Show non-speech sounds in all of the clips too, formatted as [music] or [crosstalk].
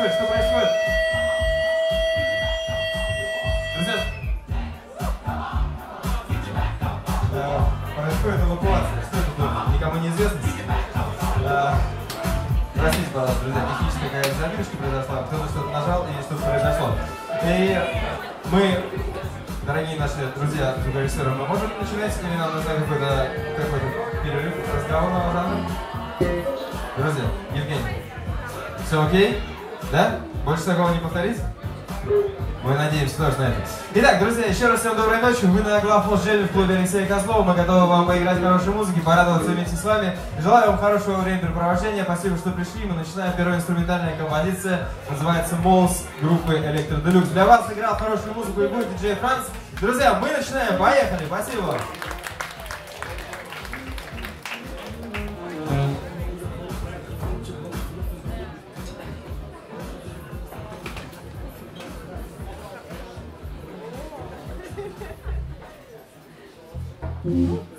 происходит? Что происходит? Друзья, э, происходит эвакуация. Что это было? Никому не известно? Э, Простите, пожалуйста, друзья, техническая какая-то заминочка произошла, кто-то что-то нажал и что-то произошло. И мы, дорогие наши друзья, звукорежиссеры, мы можем начинать или нам нужно какой-то какой перерыв разговорного жанра? Друзья, Евгений, все окей? Да? Больше такого не повторится? Мы надеемся тоже на это. Итак, друзья, еще раз всем доброй ночи. Вы на главном Желе в клубе Алексея Козлова. Мы готовы вам поиграть хорошей музыки, порадоваться вместе с вами. Желаю вам хорошего времяпрепровождения. Спасибо, что пришли. Мы начинаем первая инструментальная композиция. Называется Молс группы Электро. Для вас играл хорошую музыку и будет диджей Франц. Друзья, мы начинаем. Поехали. Спасибо, Mm-hmm.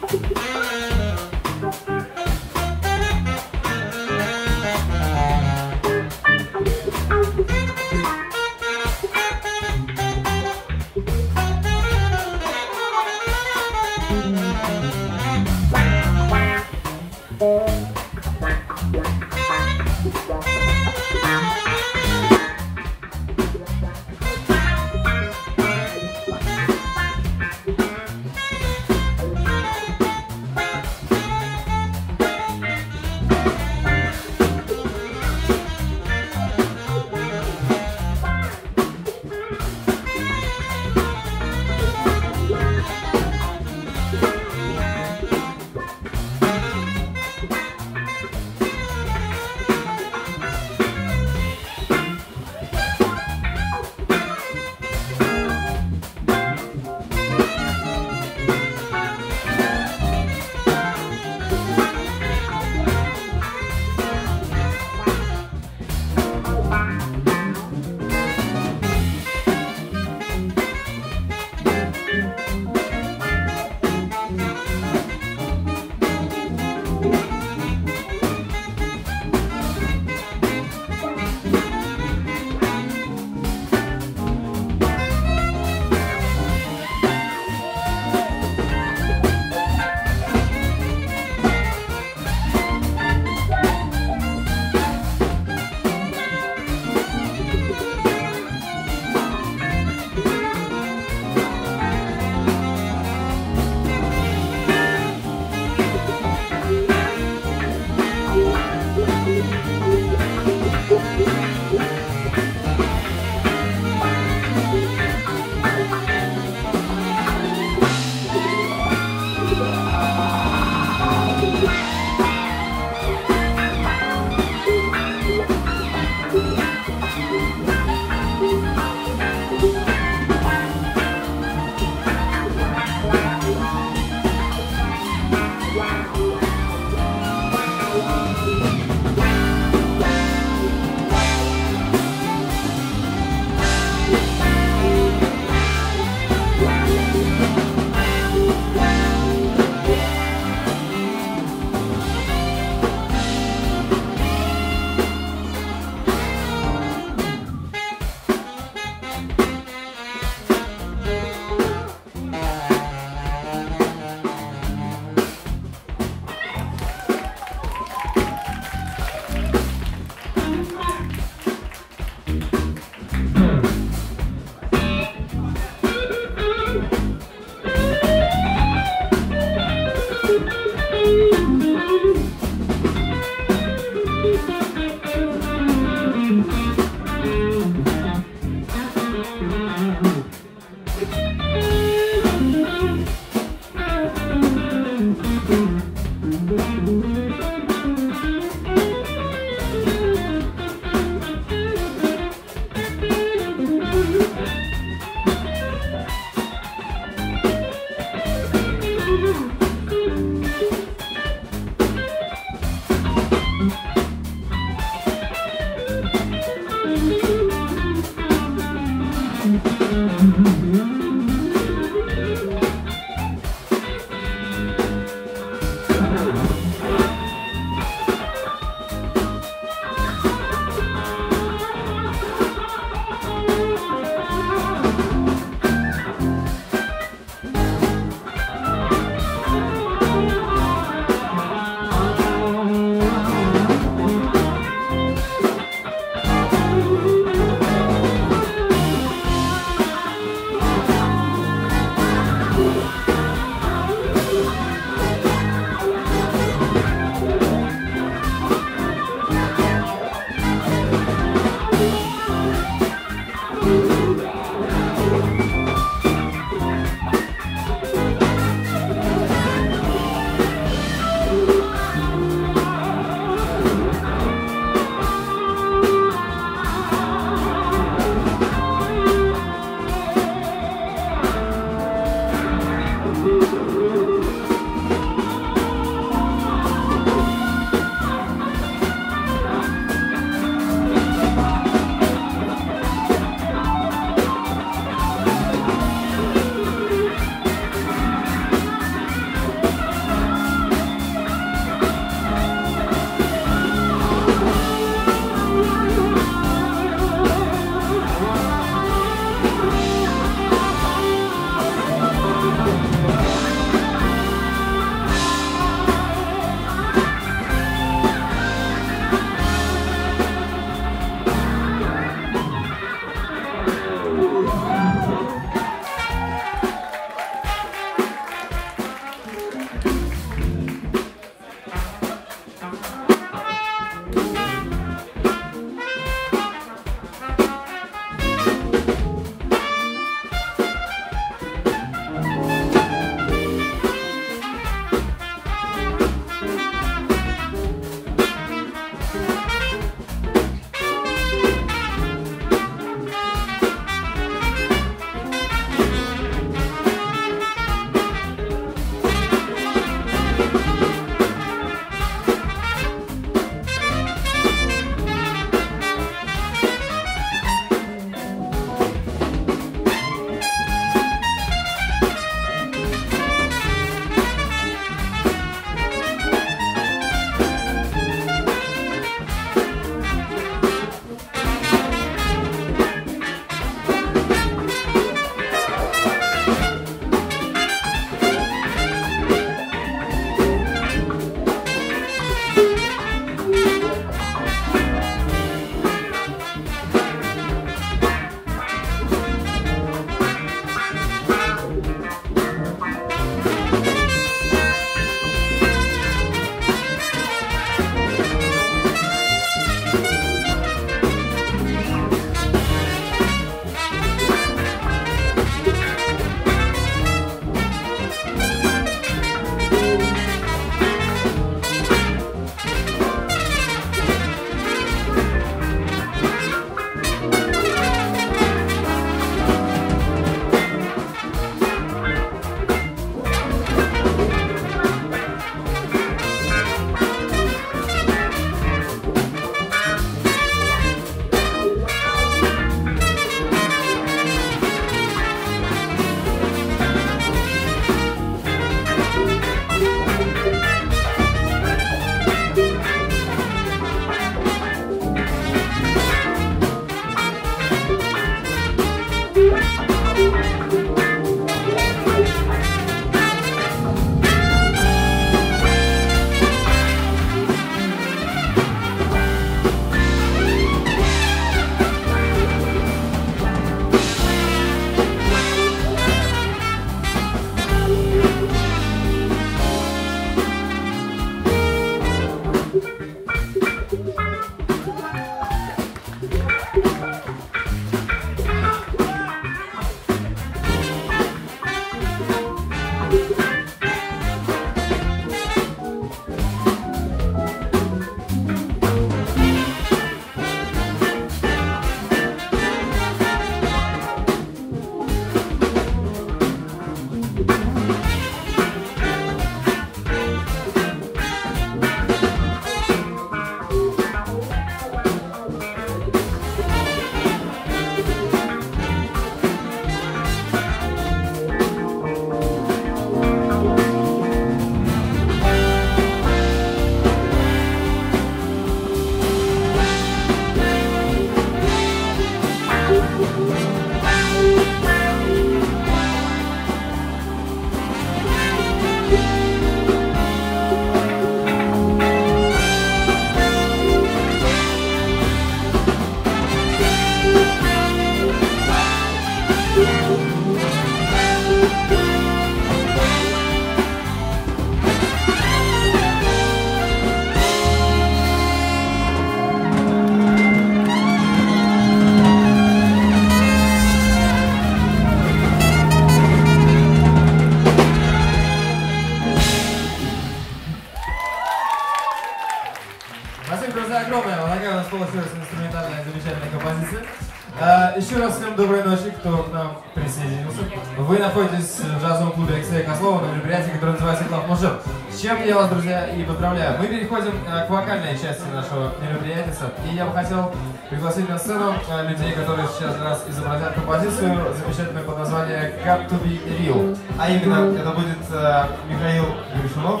Чем я вас, друзья, и поздравляю. Мы переходим а, к вокальной части нашего мероприятия. И я бы хотел пригласить на сцену а, людей, которые сейчас нас изобразят композицию, замечательную под названием «Got to be real». А именно, это будет а, Михаил Гришунов.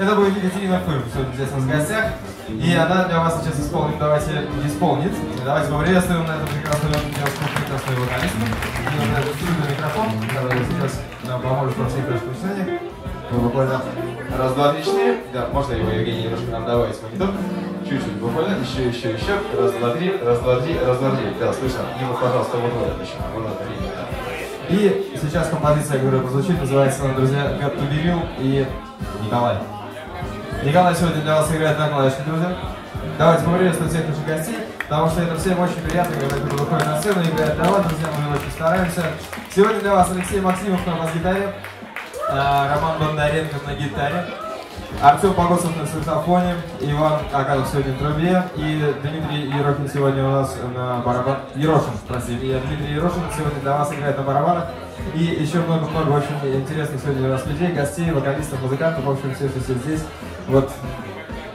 Это будет Екатерина Фырм, сегодня здесь у нас в гостях. И она для вас сейчас исполнит, давайте исполнит. Давайте поприветствуем на эту прекрасную девушку, прекрасную вокалистку. И на этот микрофон, который сейчас нам поможет во всех начинаниях. Мы буквально раз, два, три, четыре. Да, можно его, Евгений, немножко нам добавить монитор. Чуть-чуть буквально, еще, еще, еще. Раз, два, три, раз, два, три, раз, два, три. Да, слышно. И вот, пожалуйста, вот вот еще. Вот это линия. И сейчас композиция, которая прозвучит, называется друзья, «Got to be real» и Николай. Николай сегодня для вас играет на клавишке, друзья. Давайте поприветствуем всех наших гостей, потому что это всем очень приятно, когда кто выходит на сцену и играет для вас, друзья, мы очень стараемся. Сегодня для вас Алексей Максимов на бас-гитаре, Роман Бондаренко на гитаре, Артем Погосов на саксофоне, Иван Акадов сегодня в трубе, и Дмитрий Ерохин сегодня у нас на барабан... Ерошин, простите, и Дмитрий Ерошин сегодня для вас играет на барабанах. И еще много-много очень интересных сегодня у нас людей, гостей, вокалистов, музыкантов, в общем, все, все, все здесь. Вот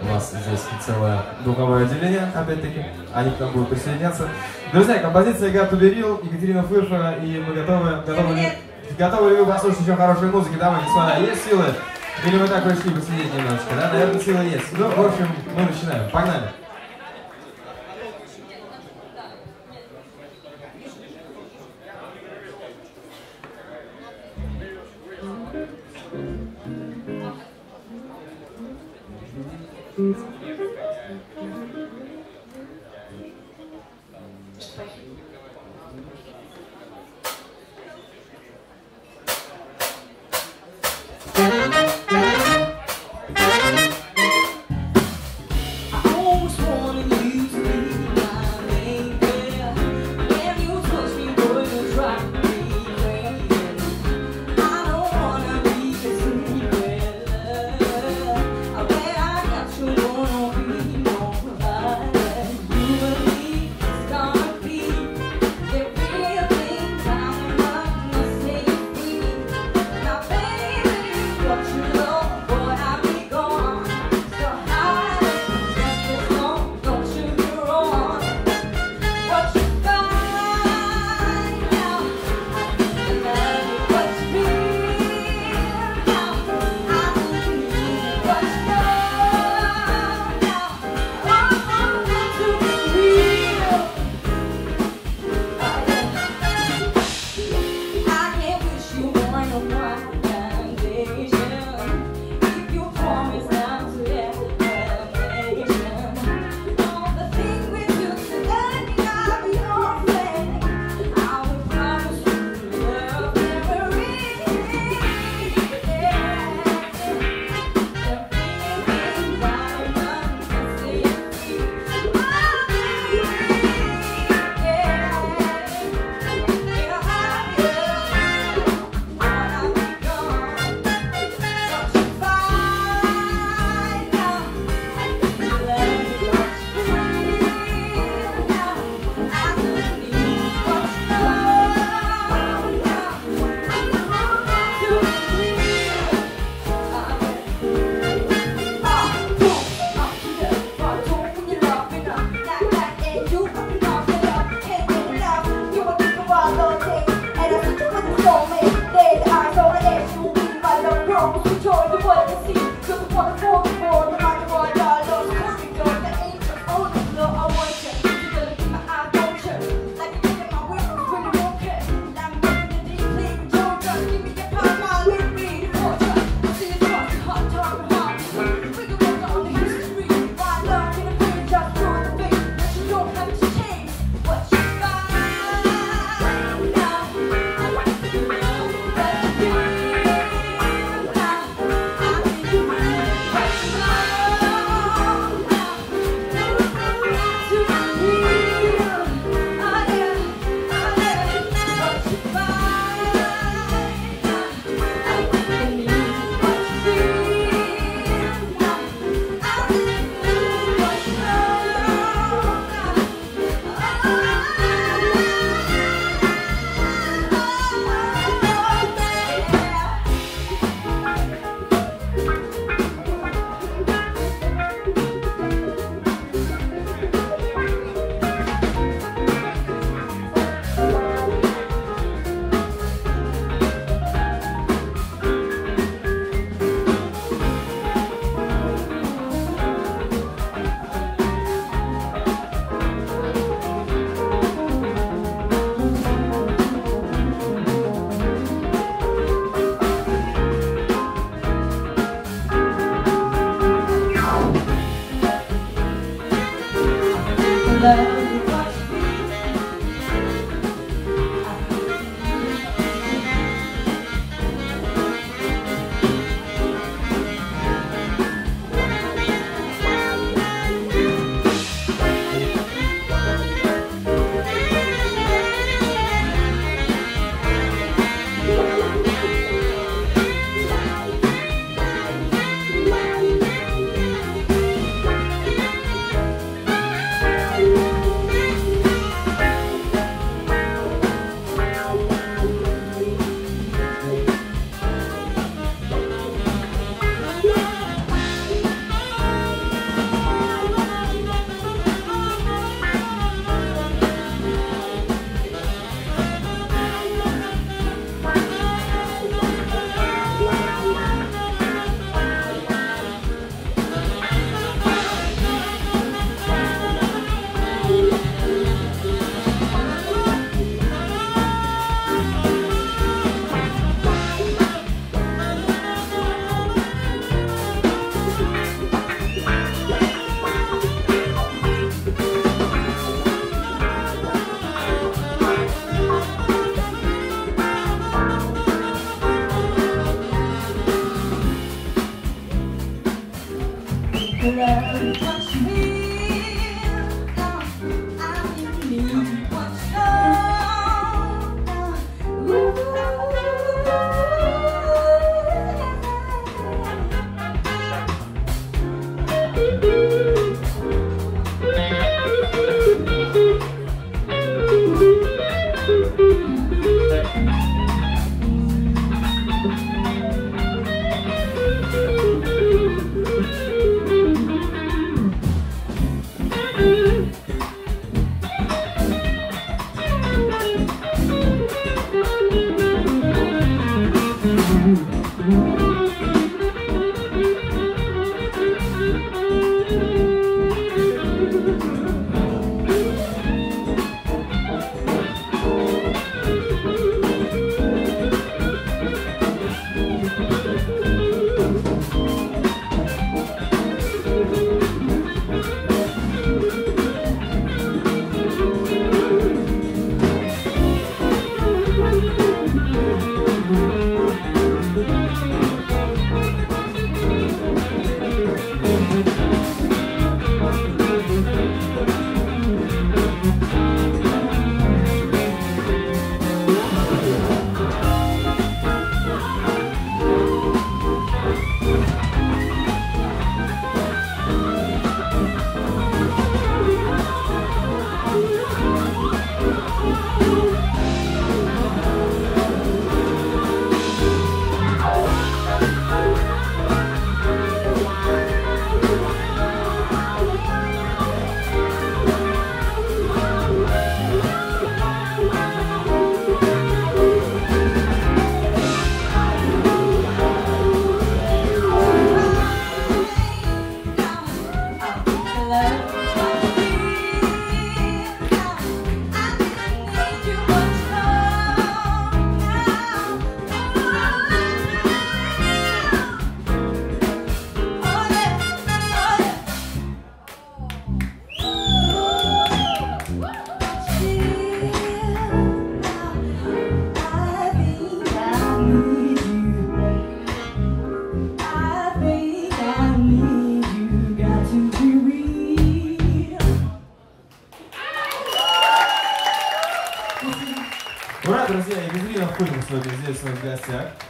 у нас здесь целое духовое отделение, опять-таки, они к нам будут присоединяться. Друзья, композиция «Got to be real», Екатерина Фырфа, и мы готовы, готовы ли, готовы ли вы послушать еще хорошей музыки, и господа? Есть силы? Или мы так пришли посидеть немножечко, да? Наверное, сила есть. Ну, в общем, мы начинаем. Погнали! I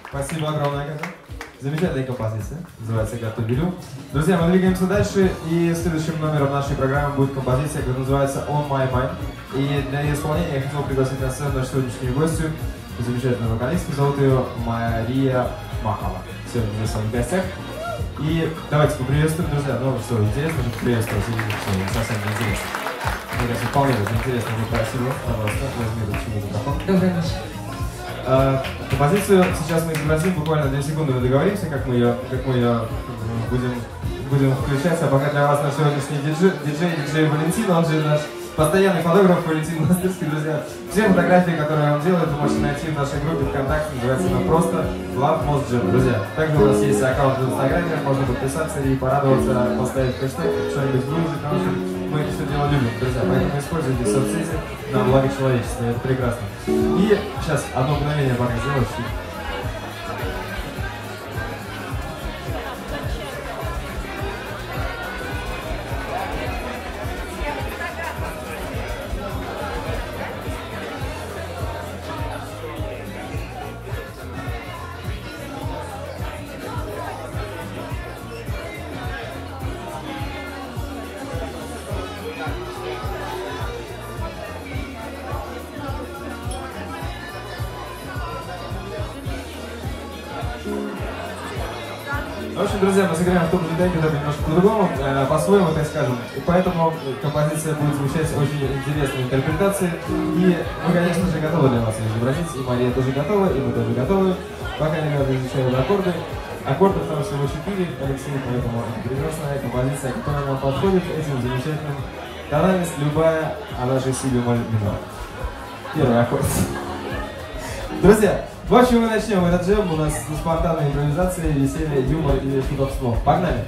Спасибо огромное, Катя. Замечательная композиция, называется «Готов беру». Друзья, мы двигаемся дальше, и следующим номером нашей программы будет композиция, которая называется «On My Mind». И для ее исполнения я хотел пригласить на сцену нашу сегодняшнюю гостью, замечательную вокалистку, зовут ее Мария Махова. Сегодня у нас с вами в гостях. И давайте поприветствуем, друзья. Ну что, интересно же приветствовать не совсем не интересно? Мне кажется, вполне интересно. Ну, спасибо, пожалуйста, возьми ручку микрофон. Добрый вечер. Э, композицию сейчас мы изобразим буквально 2 секунды, мы договоримся, как мы ее, как мы ее будем, будем включать. А пока для вас наш сегодняшний диджей, диджей, диджей Валентин, он же наш постоянный фотограф Валентин Монастырский, друзья. Все фотографии, которые он делает, вы можете найти в нашей группе ВКонтакте, называется она просто Love Most Jam, друзья. Также у нас есть аккаунт в Инстаграме, можно подписаться и порадоваться, поставить хэштег, что-нибудь выложить, мы это все дело любим, друзья, поэтому используйте соцсети на благо человечества, это прекрасно. И сейчас одно мгновение, парни, сделаешь. Композиция будет звучать очень интересной интерпретацией. И мы, конечно же, готовы для вас ее изобразить. И Мария тоже готова, и мы тоже готовы. Пока ребята изучают аккорды. Аккордов там всего четыре, Алексей, поэтому это прекрасная композиция, которая нам подходит этим замечательным. Тональность любая, она же си бемоль минор. Первый аккорд. Друзья, в общем, мы начнем этот джем. У нас спонтанная импровизация, веселье, юмор и шутовство. Погнали!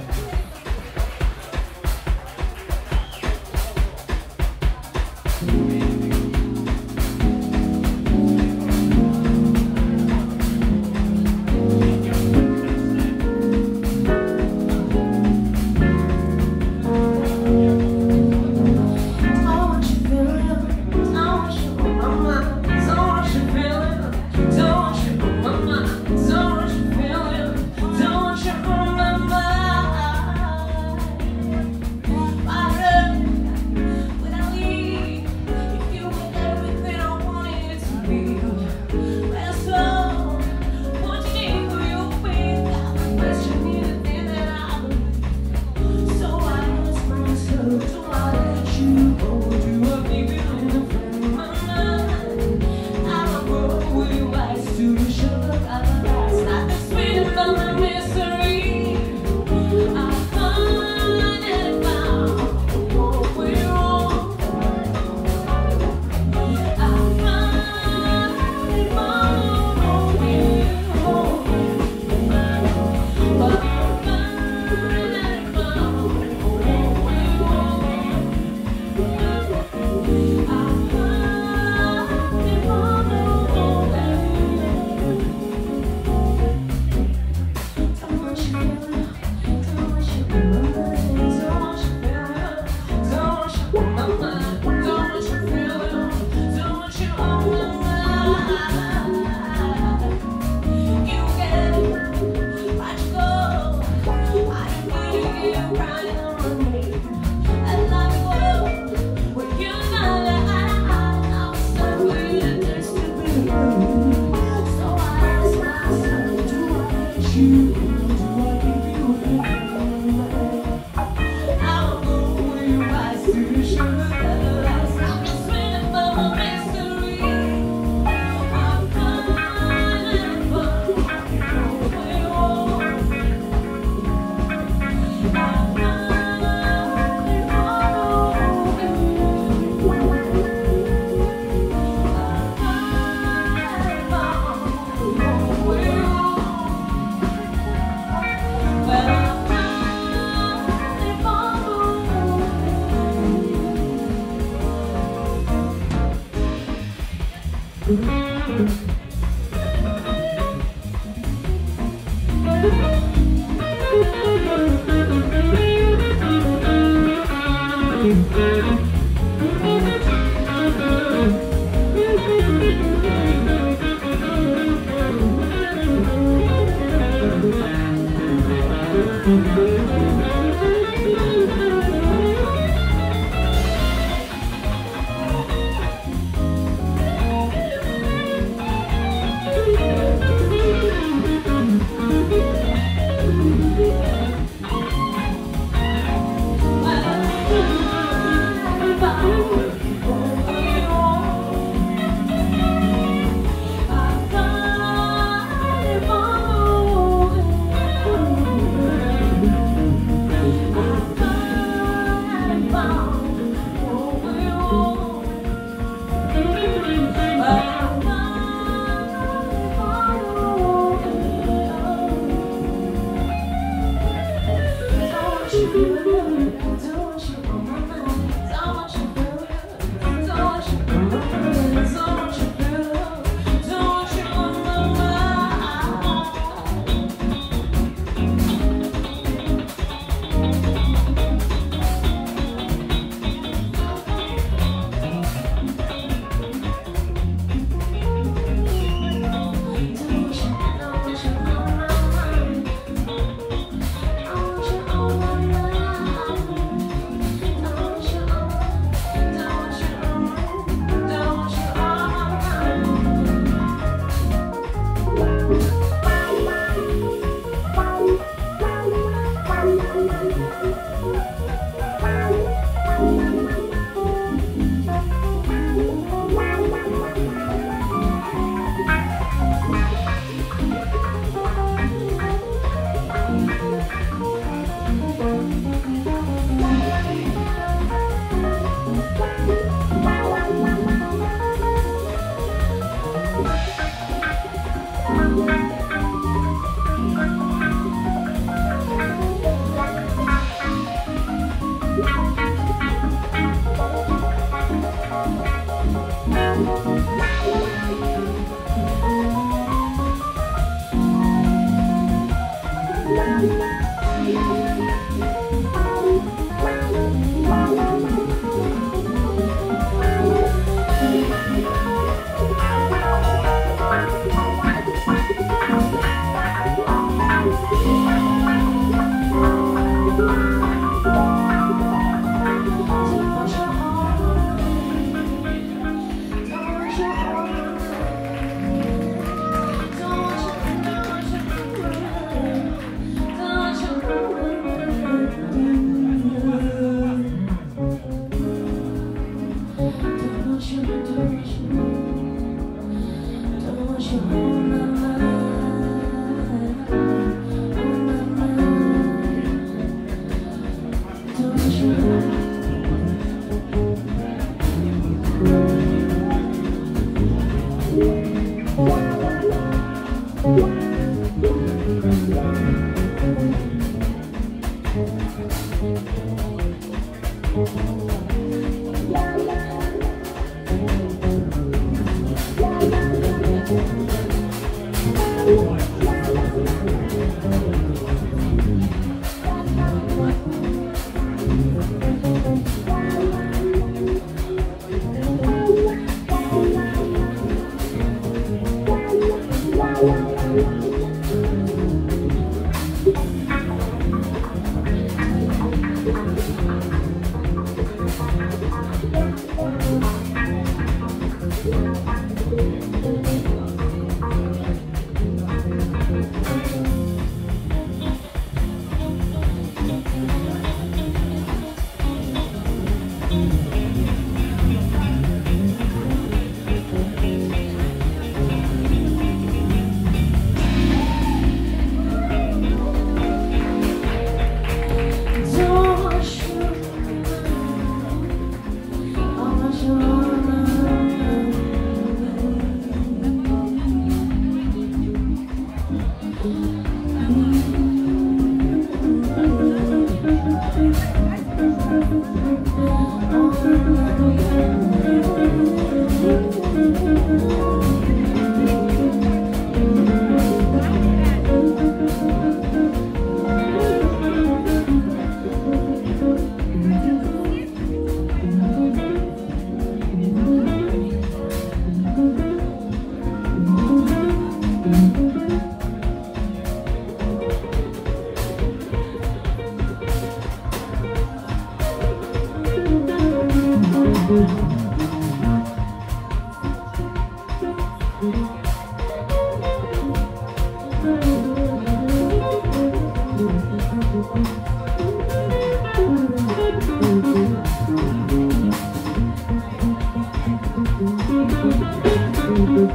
Спасибо,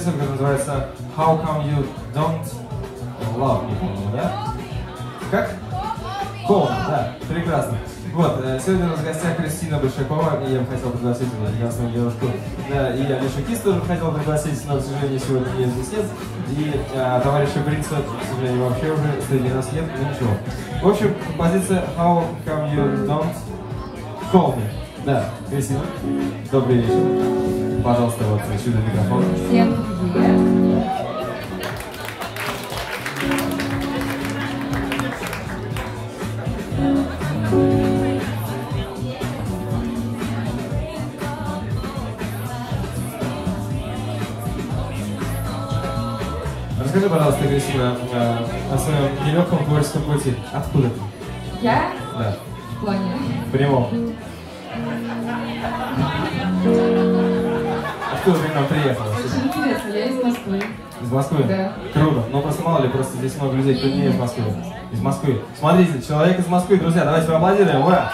композицию, которая называется How Come You Don't Love Me, да? Как? Call да, прекрасно. Вот, э, сегодня у нас в гостях Кристина Большакова, и я бы хотел пригласить на прекрасную девушку. Да, и Алишу Кис тоже хотел пригласить, но, к сожалению, сегодня ее здесь нет. И а, товарища Принца, к сожалению, вообще уже среди нас нет, ну ничего. В общем, композиция How Come You Don't Call Me. Да, Кристина, добрый вечер. Пожалуйста, вот сюда микрофон. Всем. Расскажи, пожалуйста, Кристина, э, о своем нелегком творческом пути. Откуда ты? Я здесь много людей, кто не из Москвы. Из Москвы. Смотрите, человек из Москвы, друзья, давайте поаплодируем, ура!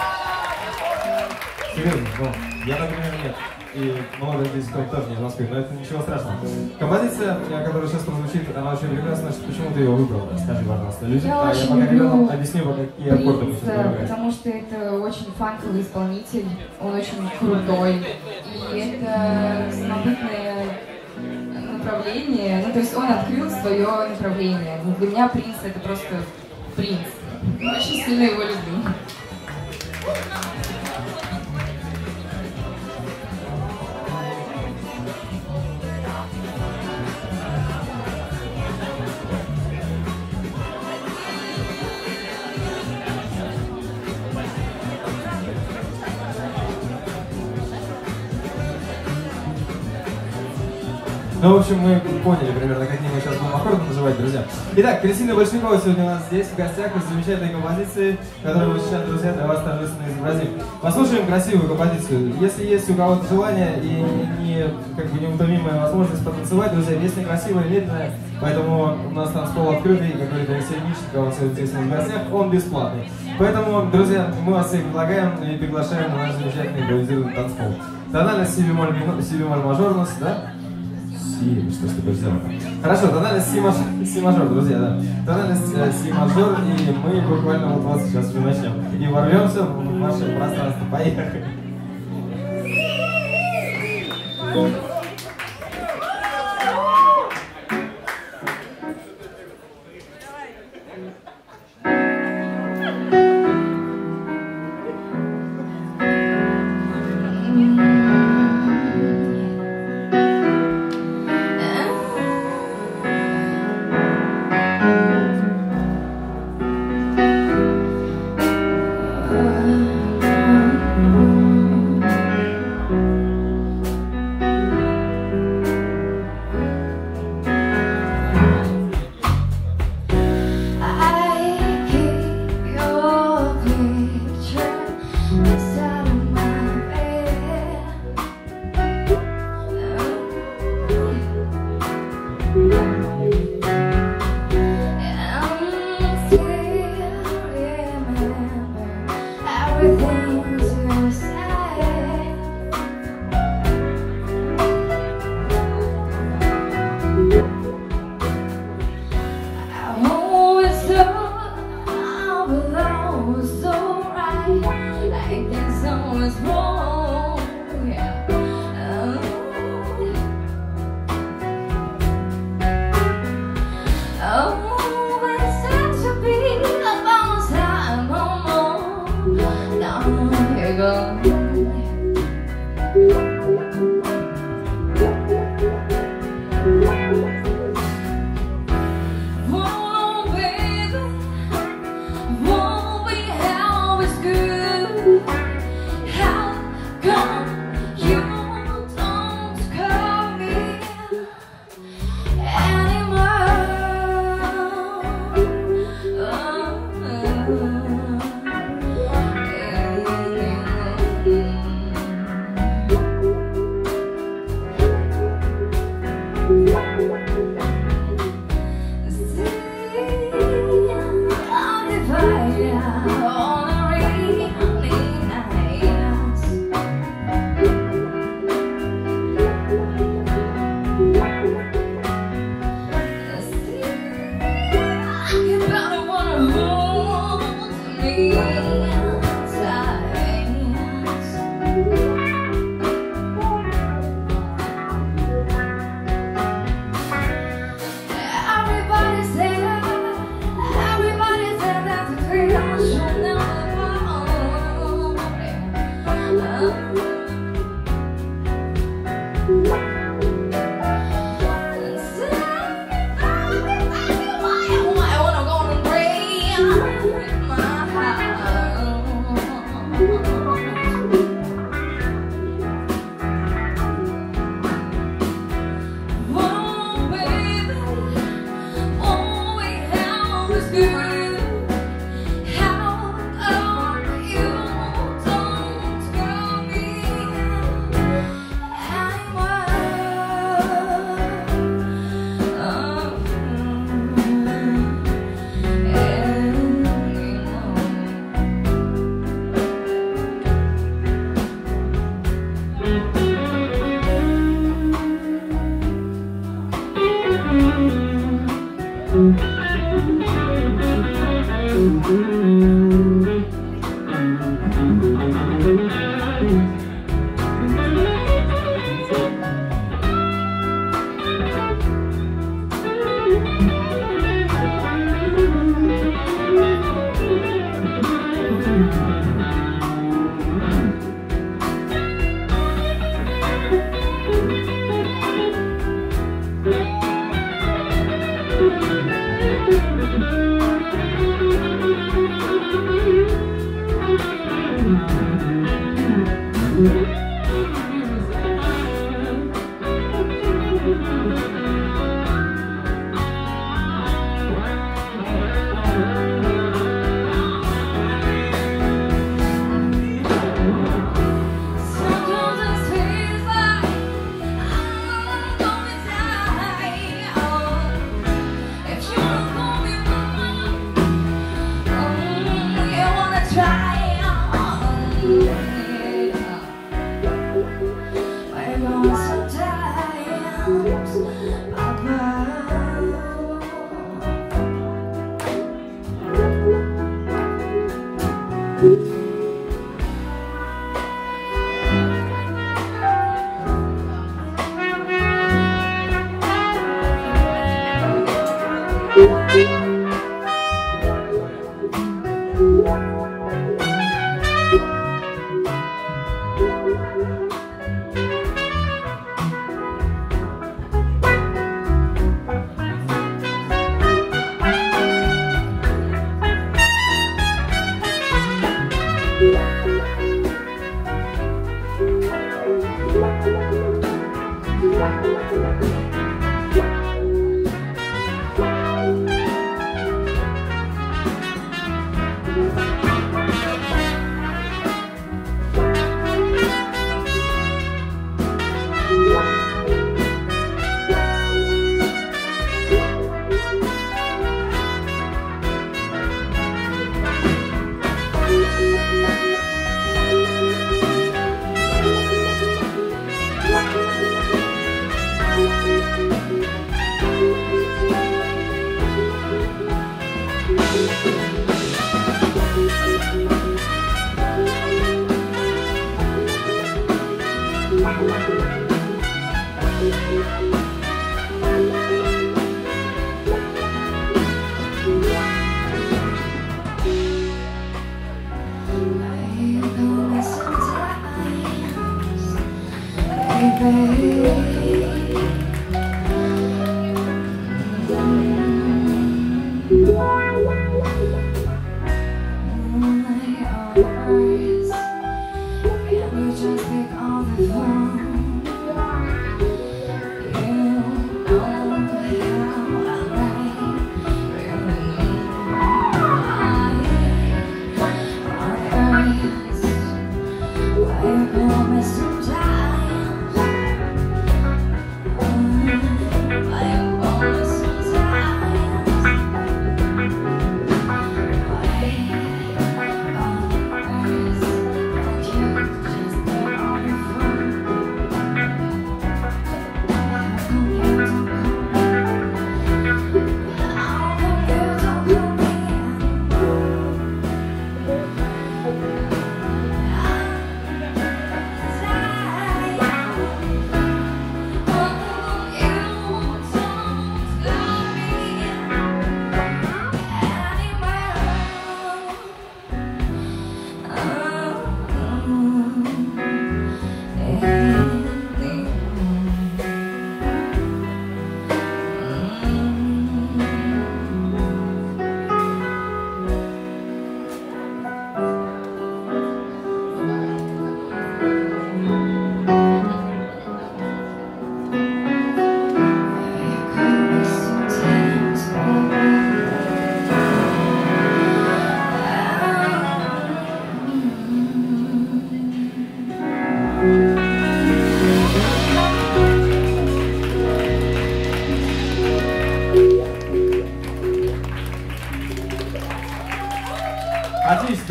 Серьезно, ну, я, например, нет. И много здесь кто тоже не из Москвы, но это ничего страшного. Композиция, э, которая сейчас прозвучит, она очень прекрасна. Почему ты ее выбрала? Скажи, пожалуйста, людям. Я а очень я пока люблю объясню, по какие аккорды мы сейчас играть. потому что это очень фанковый исполнитель, он очень крутой. И это самобытное направление, ну то есть он открыл свое направление. Ну, Для меня принц это просто принц. Очень сильно его люблю. Ну, в общем, мы поняли примерно, какие мы сейчас будем аккорды называть, друзья. Итак, Кристина Большакова сегодня у нас здесь, в гостях, с замечательной композицией, которую мы сейчас, друзья, для вас торжественно изобразим. Послушаем красивую композицию. Если есть у кого-то желание и не, как бы, неутомимая возможность потанцевать, друзья, песня красивая, медленная, поэтому у нас танцпол открытый, как говорит Алексей Мищенко, он сегодня здесь в гостях, он бесплатный. Поэтому, друзья, мы вас всех предлагаем и приглашаем на наш замечательный импровизированный танцпол. Тональность си бемоль, си бемоль мажорность, да? Си, что ж ты делать? Хорошо, тональность си мажор, си мажор, друзья, да. Тональность э, си мажор, и мы буквально вот вот сейчас уже начнем. И ворвемся в ваше пространство. Поехали. Thank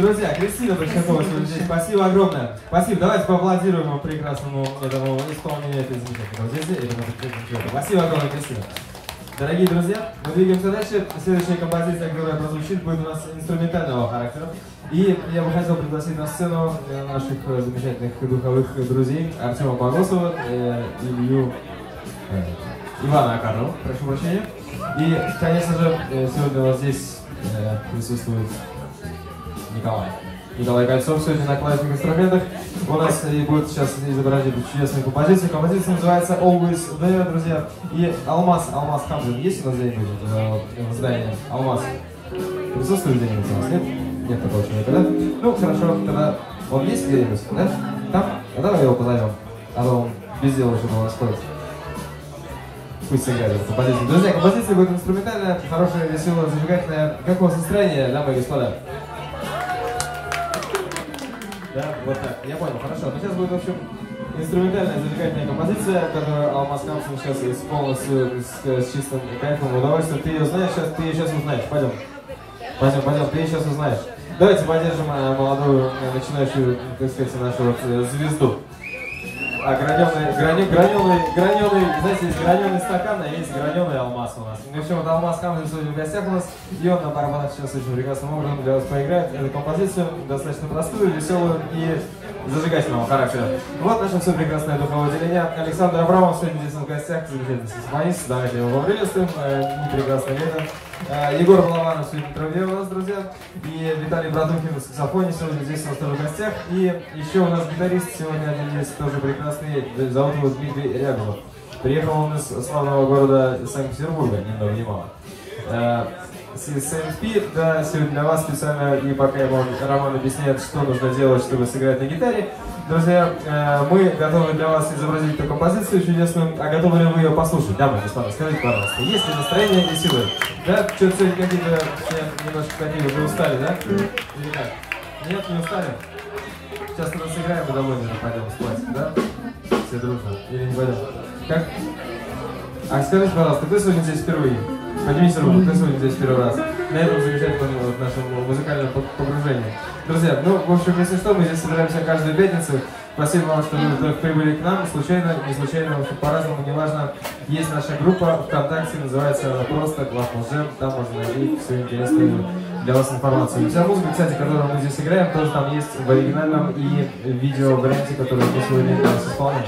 Друзья, Кристина Большакова сегодня здесь. Спасибо огромное. Спасибо. Давайте поаплодируем прекрасному этому исполнению этой замечательной композиции. Спасибо огромное, Кристина. Дорогие друзья, мы двигаемся дальше. Следующая композиция, которая прозвучит, будет у нас инструментального характера. И я бы хотел пригласить на сцену наших замечательных духовых друзей Артема Погосова, э, Илью э, Ивана Акарова, прошу прощения. И, конечно же, э, сегодня у нас здесь э, присутствует Николай. Николай Кольцов сегодня на клавишных инструментах. У нас будет сейчас изображать чудесную композицию. Композиция называется Always There, друзья. И Алмаз, Алмаз Хамзин есть у нас где-нибудь э, в здании? Алмаз. Присутствует где-нибудь у нас? Нет? Нет такого человека, да? Ну, хорошо, тогда он есть где-нибудь, да? Там? А давай его позовем. А то он без дела что-то у нас ходит. Пусть сыграет эту композицию. Друзья, композиция будет инструментальная, хорошая, веселая, зажигательная. Как у вас настроение, дамы и господа? Да, вот так. Я понял, хорошо. Ну сейчас будет, в общем, инструментальная зажигательная композиция, которую Алмаз Камсон сейчас исполнил с, с, с чистым кайфом и удовольствием. Ты ее знаешь, сейчас, ты ее сейчас узнаешь. Пойдем. Пойдем, пойдем, ты ее сейчас узнаешь. Давайте поддержим э, молодую, э, начинающую, так сказать, нашу вот э, звезду. А граненый, грани, граненый, граненый, знаете, есть граненый стакан, а есть граненый алмаз у нас. Ну, в общем, вот алмаз Камзин сегодня в гостях у нас, и он на барабанах сейчас очень прекрасным образом для вас поиграет эту композицию, достаточно простую, веселую и зажигательного характера. Вот наше все прекрасное духовое отделение. Александр Абрамов сегодня здесь в гостях, замечательный саксофонист, давайте его поприветствуем, э, прекрасное лето. Э, Егор Балованов сегодня траве у нас, друзья. И Виталий Братухин на саксофоне сегодня здесь у нас тоже в гостях. И еще у нас гитарист сегодня один есть тоже прекрасный. Зовут его Дмитрий Рябилов. Приехал он из славного города Санкт-Петербурга, ни много СМП, да, сегодня для вас специально, и пока ему Роман объясняет, что нужно делать, чтобы сыграть на гитаре, Друзья, э, мы готовы для вас изобразить эту композицию чудесную, а готовы ли вы ее послушать? Дамы и господа, скажите, пожалуйста, есть ли настроение и силы? Да, что-то сегодня какие-то все немножко такие уже устали, да? Или как? Нет, не устали? Сейчас мы сыграем и довольно пойдем спать, да? Все дружно. Или не пойдем? Как? А скажите, пожалуйста, кто сегодня здесь впервые? Поднимите руку, кто сегодня здесь первый раз? На этом замечательном вот, нашем музыкальном погружении. Друзья, ну, в общем, если что, мы здесь собираемся каждую пятницу. Спасибо вам, что вы прибыли к нам. Случайно, не случайно, в общем, по-разному, неважно. Есть наша группа ВКонтакте, называется она просто Глав Музем. Там можно найти всю интересную для вас информацию. Вся музыка, кстати, которую мы здесь играем, тоже там есть в оригинальном и видео варианте, который мы сегодня для вас исполняем.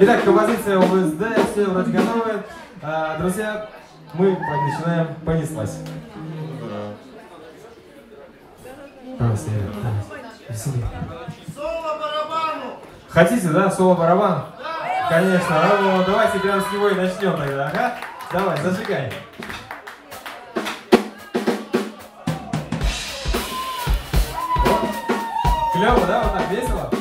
Итак, композиция ОВСД, все вроде готовы. А, друзья, мы начинаем «Понеслась». Хотите, да, соло барабан? Да! Конечно, ну, давайте прямо с него и начнем тогда, ага? Давай, зажигай. Клево, да? Вот так весело?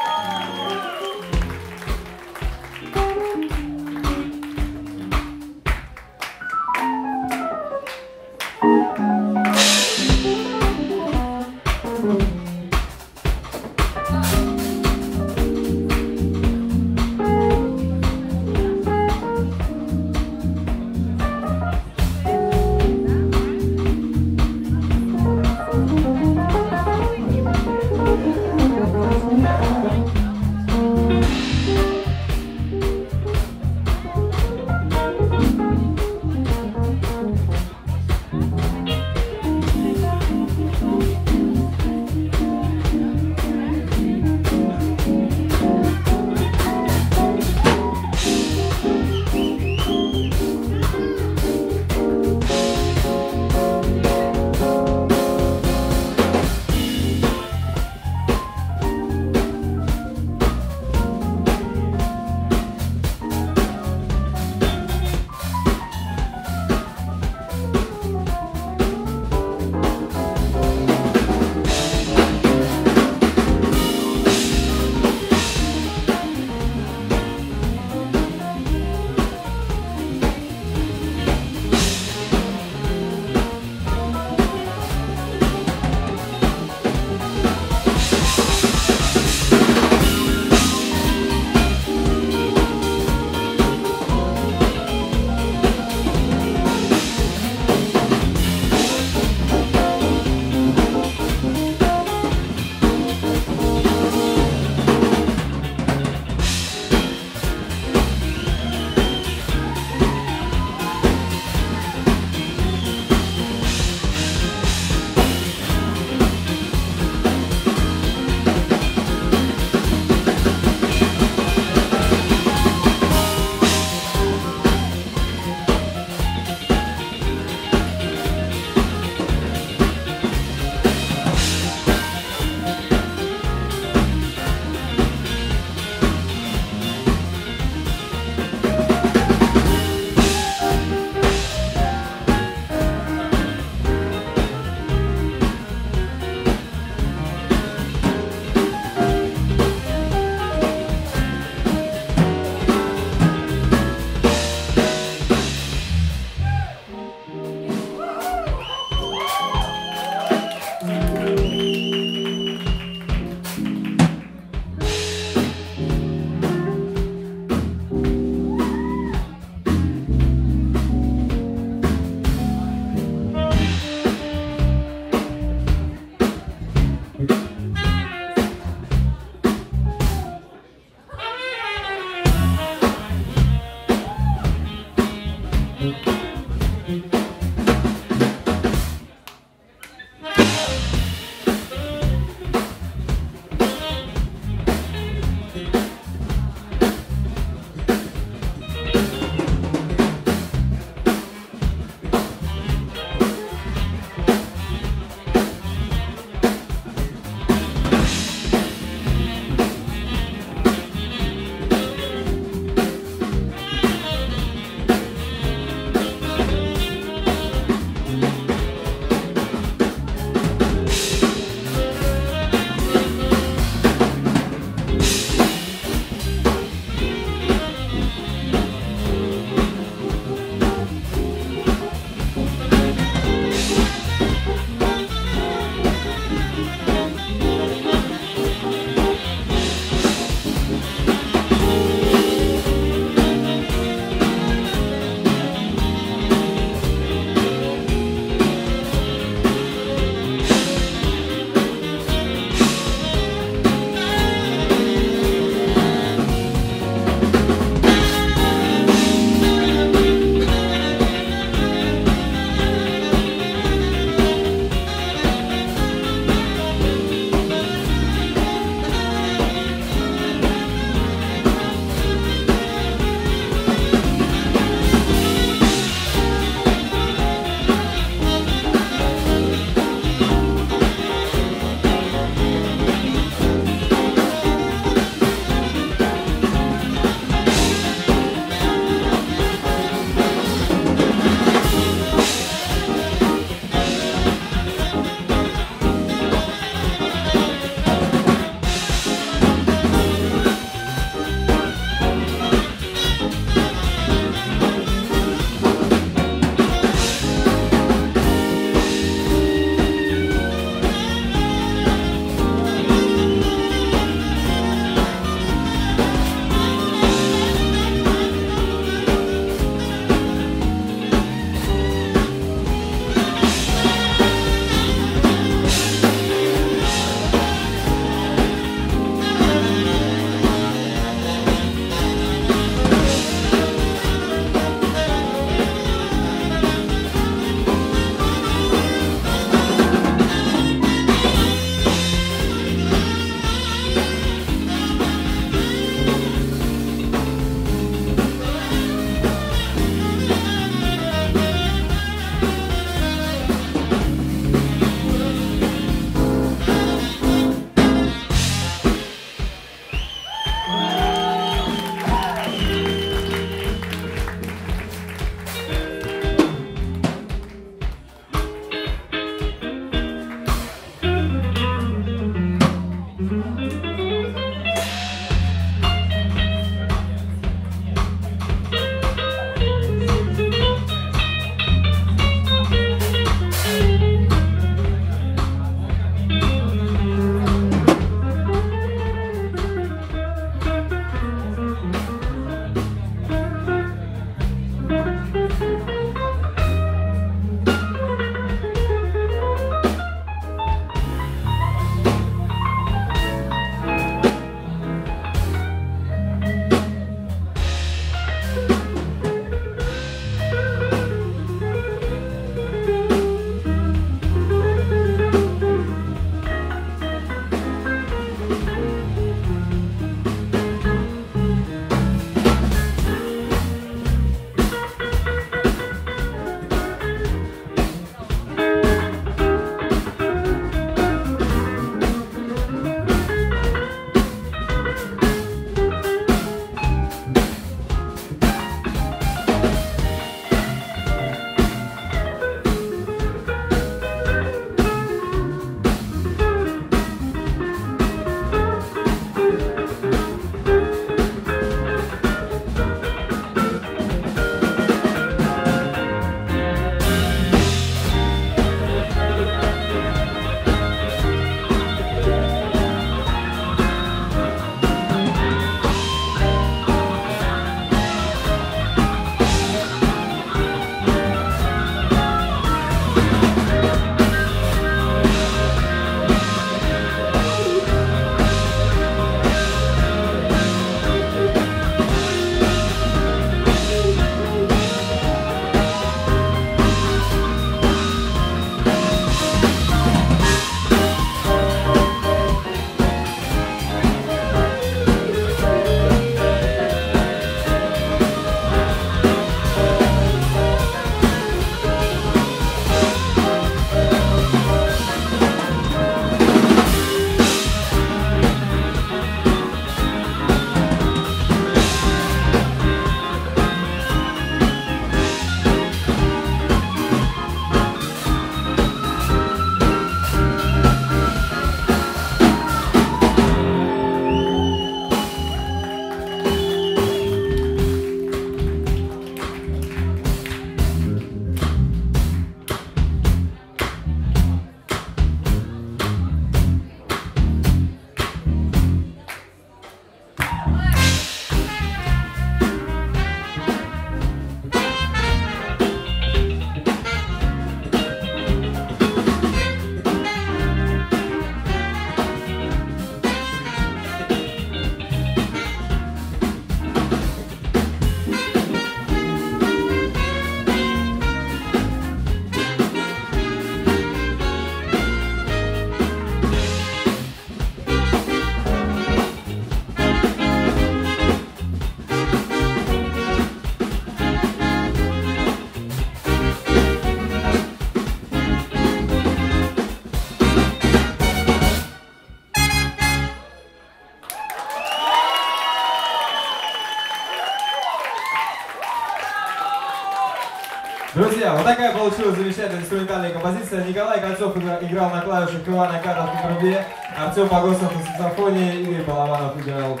Получилась замечательная инструментальная композиция. Николай Кольцов играл на клавишах, Иван Акатов на трубе, Артем Погосов на саксофоне, Игорь Балабанов играл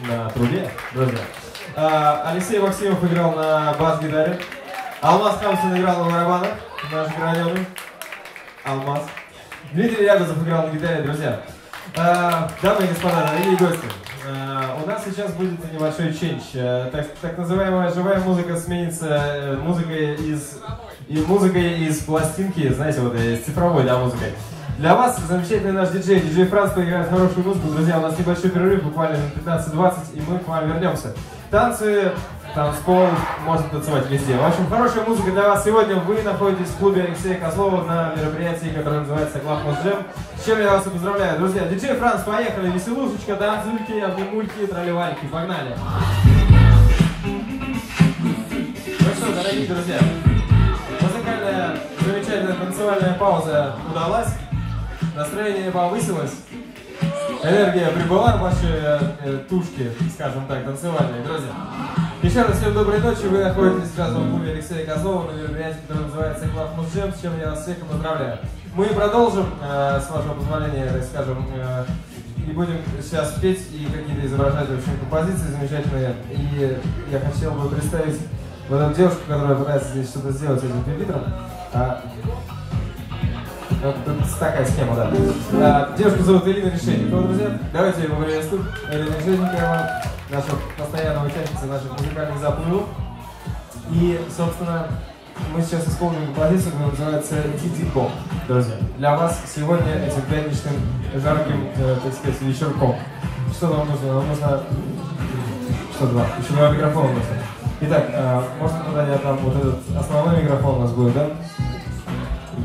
на трубе, друзья. А, Алексей Максимов играл на бас-гитаре. Алмаз Хамсон играл на барабанах, наш граненый. Алмаз. Дмитрий Ягозов играл на гитаре, друзья. А, дамы и господа, дорогие гости, у нас сейчас будет небольшой ченч. А, так, так называемая живая музыка сменится э, музыкой из, и музыкой из пластинки, знаете, вот из цифровой, да, музыкой. Для вас замечательный наш диджей, диджей Франц поиграет хорошую музыку. Друзья, у нас небольшой перерыв, буквально 15-20, и мы к вам вернемся. Танцы, танцпол, можно танцевать везде. В общем, хорошая музыка для вас сегодня. Вы находитесь в клубе Алексея Козлова на мероприятии, которое называется Главмосджем. С чем я вас и поздравляю. Друзья, диджей Франц, поехали. Веселушечка, танцульки, обнимульки, тролливальки. Погнали. Ну что, дорогие друзья, музыкальная, замечательная танцевальная пауза удалась. Настроение повысилось. Энергия прибыла в ваши э, тушки, скажем так, танцевальные, друзья. Еще раз всем доброй ночи. Вы находитесь сейчас в клубе Алексея Козлова на мероприятии, которое называется Главмосджем, с чем я вас всех поздравляю. Мы продолжим, э, с вашего позволения, так скажем, э, и будем сейчас петь и какие-то изображать, в общем, композиции замечательные. И я хотел бы представить вот эту девушку, которая пытается здесь что-то сделать этим певитром. А, такая схема, да. А, девушку зовут Ирина Решетникова, друзья. Давайте ее поприветствуем. Ирина Решетникова, наша постоянная участница наших музыкальных заплывов. И, собственно, мы сейчас исполним композицию, которая называется «Диди Бом», друзья. Для вас сегодня этим пятничным жарким, э, так сказать, вечерком. Что нам нужно? Нам нужно... Что два? Еще два микрофона нужно. Итак, э, можно тогда я там вот этот основной микрофон у нас будет, да?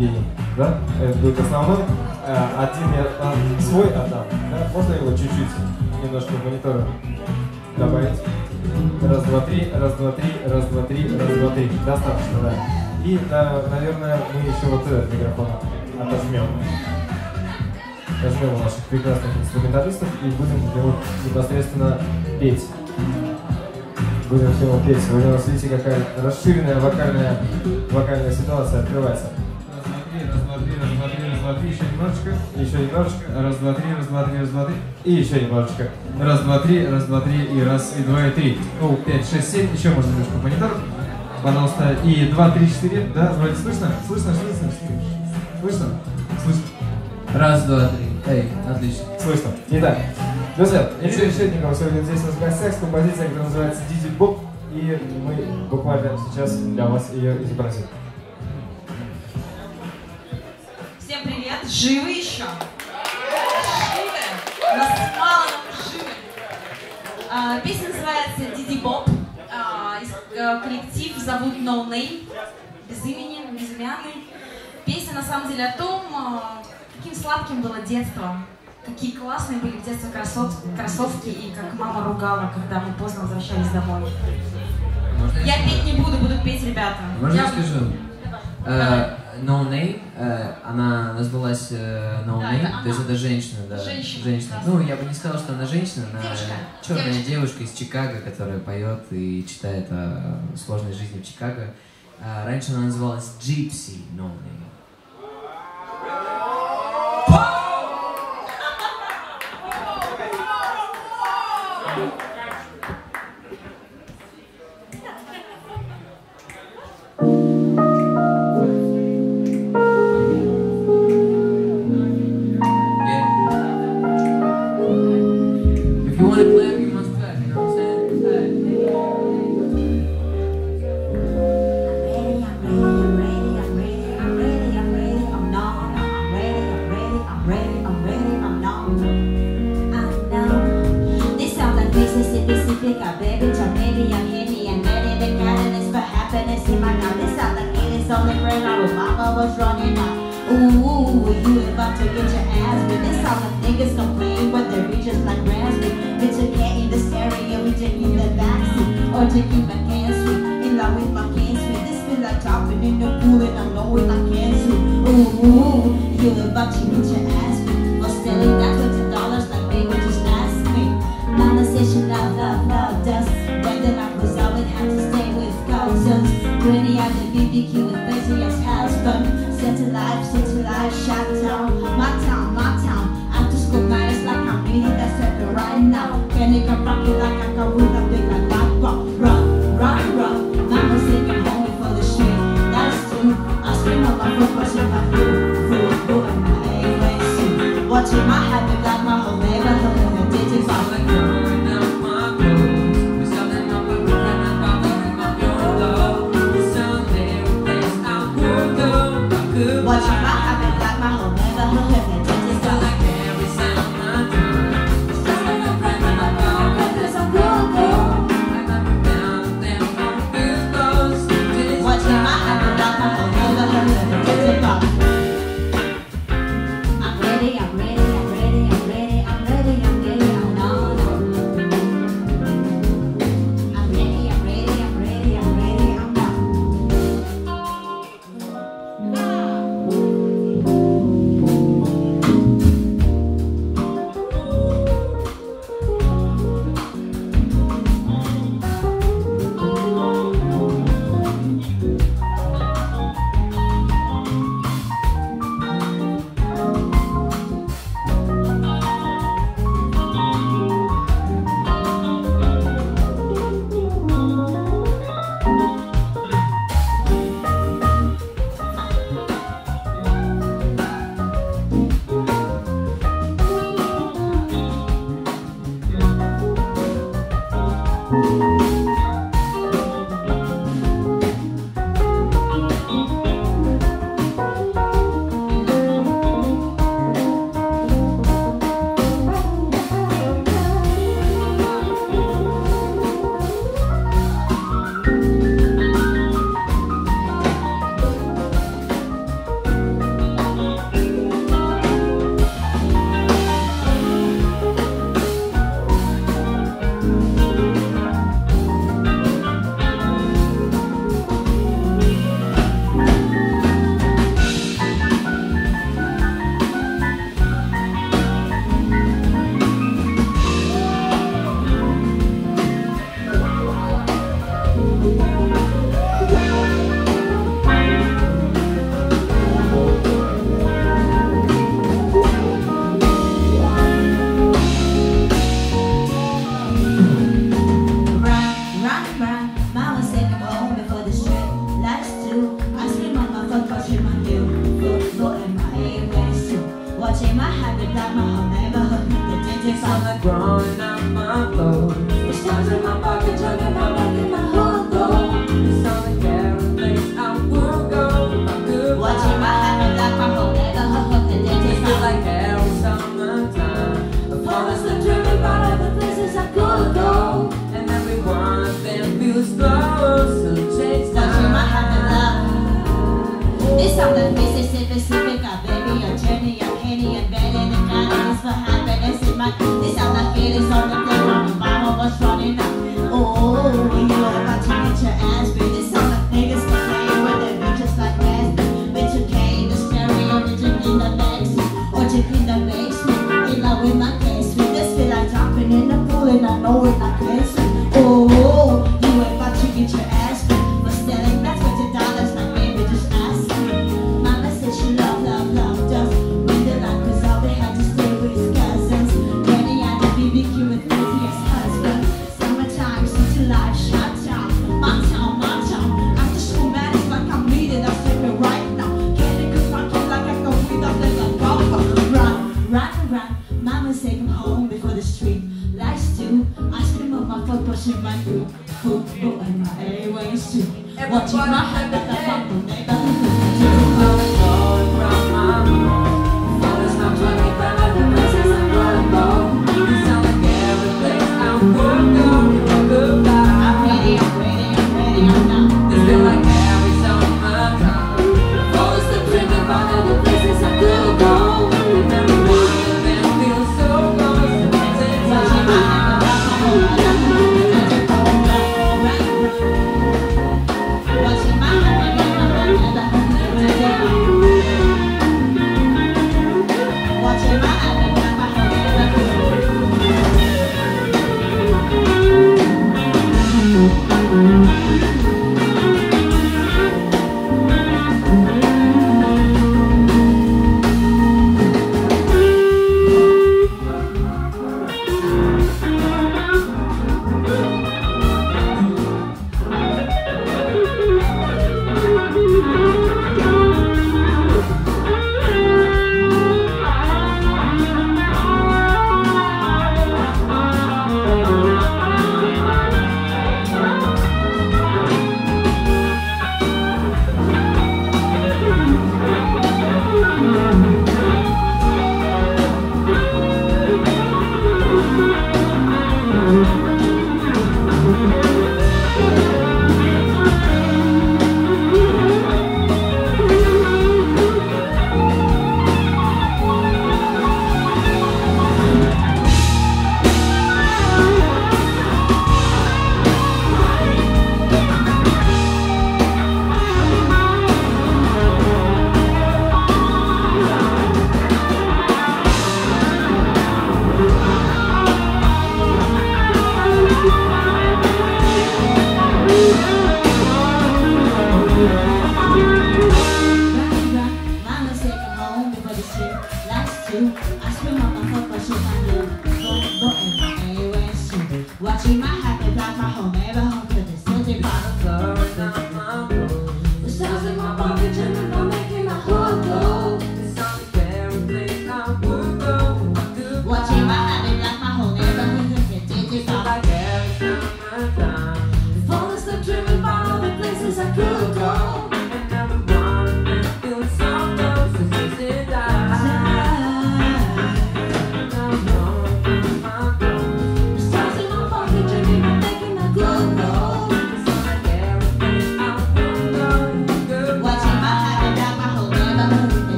Евгений, да? Будет основной. Э, один я а, свой отдам, да? Можно его чуть-чуть немножко монитора добавить? Раз, два, три, раз, два, три, раз, два, три, раз, два, три. Достаточно, да. И, да, наверное, мы еще вот этот микрофон отожмем. У наших прекрасных инструменталистов и будем ему непосредственно петь. Будем ему петь. Сегодня у нас, видите, какая расширенная вокальная, вокальная ситуация открывается. Еще немножечко, еще немножечко, раз, два, три, раз, два, три, раз, два, три, и еще немножечко. Раз, два, три, раз, два, три, и раз, и два, и три. Ну, пять, шесть, семь, еще можно немножко монитор. Пожалуйста, и два, три, четыре, да, вроде слышно? Слышно, слышно, слышно? Слышно? Слышно. Раз, два, три. Эй, отлично. Слышно. Итак, друзья, Ирина Решетникова сегодня здесь у нас в гостях с композицией, которая называется «Диди Боб», и мы буквально сейчас для вас ее изобразим. Всем привет! Живы еще? Живы! Нас мало, но живы. А, песня называется Диди Боб. А, э, коллектив зовут No Name. Без имени, безымянный. Песня на самом деле о том, а, каким сладким было детство. Какие классные были в детстве красот- кроссовки и как мама ругала, когда мы поздно возвращались домой. Можно Я петь не буду, будут петь ребята. Можно я Я- скажу? Э, No Name, э, она назвалась э, No Name, то есть это женщина, да. Женщина, да. Ну, я бы не сказал, что она женщина, она Девушка, черная девочка. девушка из Чикаго, которая поет и читает о сложной жизни в Чикаго. Раньше она называлась Gypsy No Name.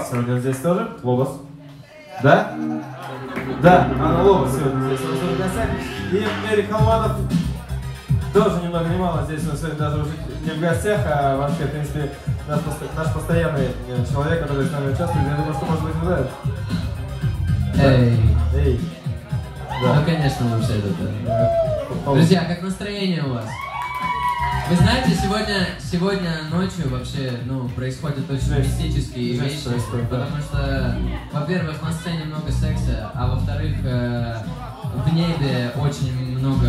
Лобас сегодня здесь тоже. Лобас. Да? Да, Анна Лобас сегодня здесь у нас в гостях. И Эрик Халманов тоже ни много ни мало здесь у нас сегодня даже уже не в гостях, а вообще, в принципе, наш, наш постоянный э, человек, который с нами участвует. Я думаю, что может быть узнает. Эй, Эй. ну Да. конечно, мы все это. Э, Друзья, как настроение у вас? Вы знаете, сегодня, сегодня ночью вообще, ну, происходят очень Жесть. мистические Жесть вещи, происходит, да. потому что, во-первых, на сцене много секса, а во-вторых, э, в небе очень много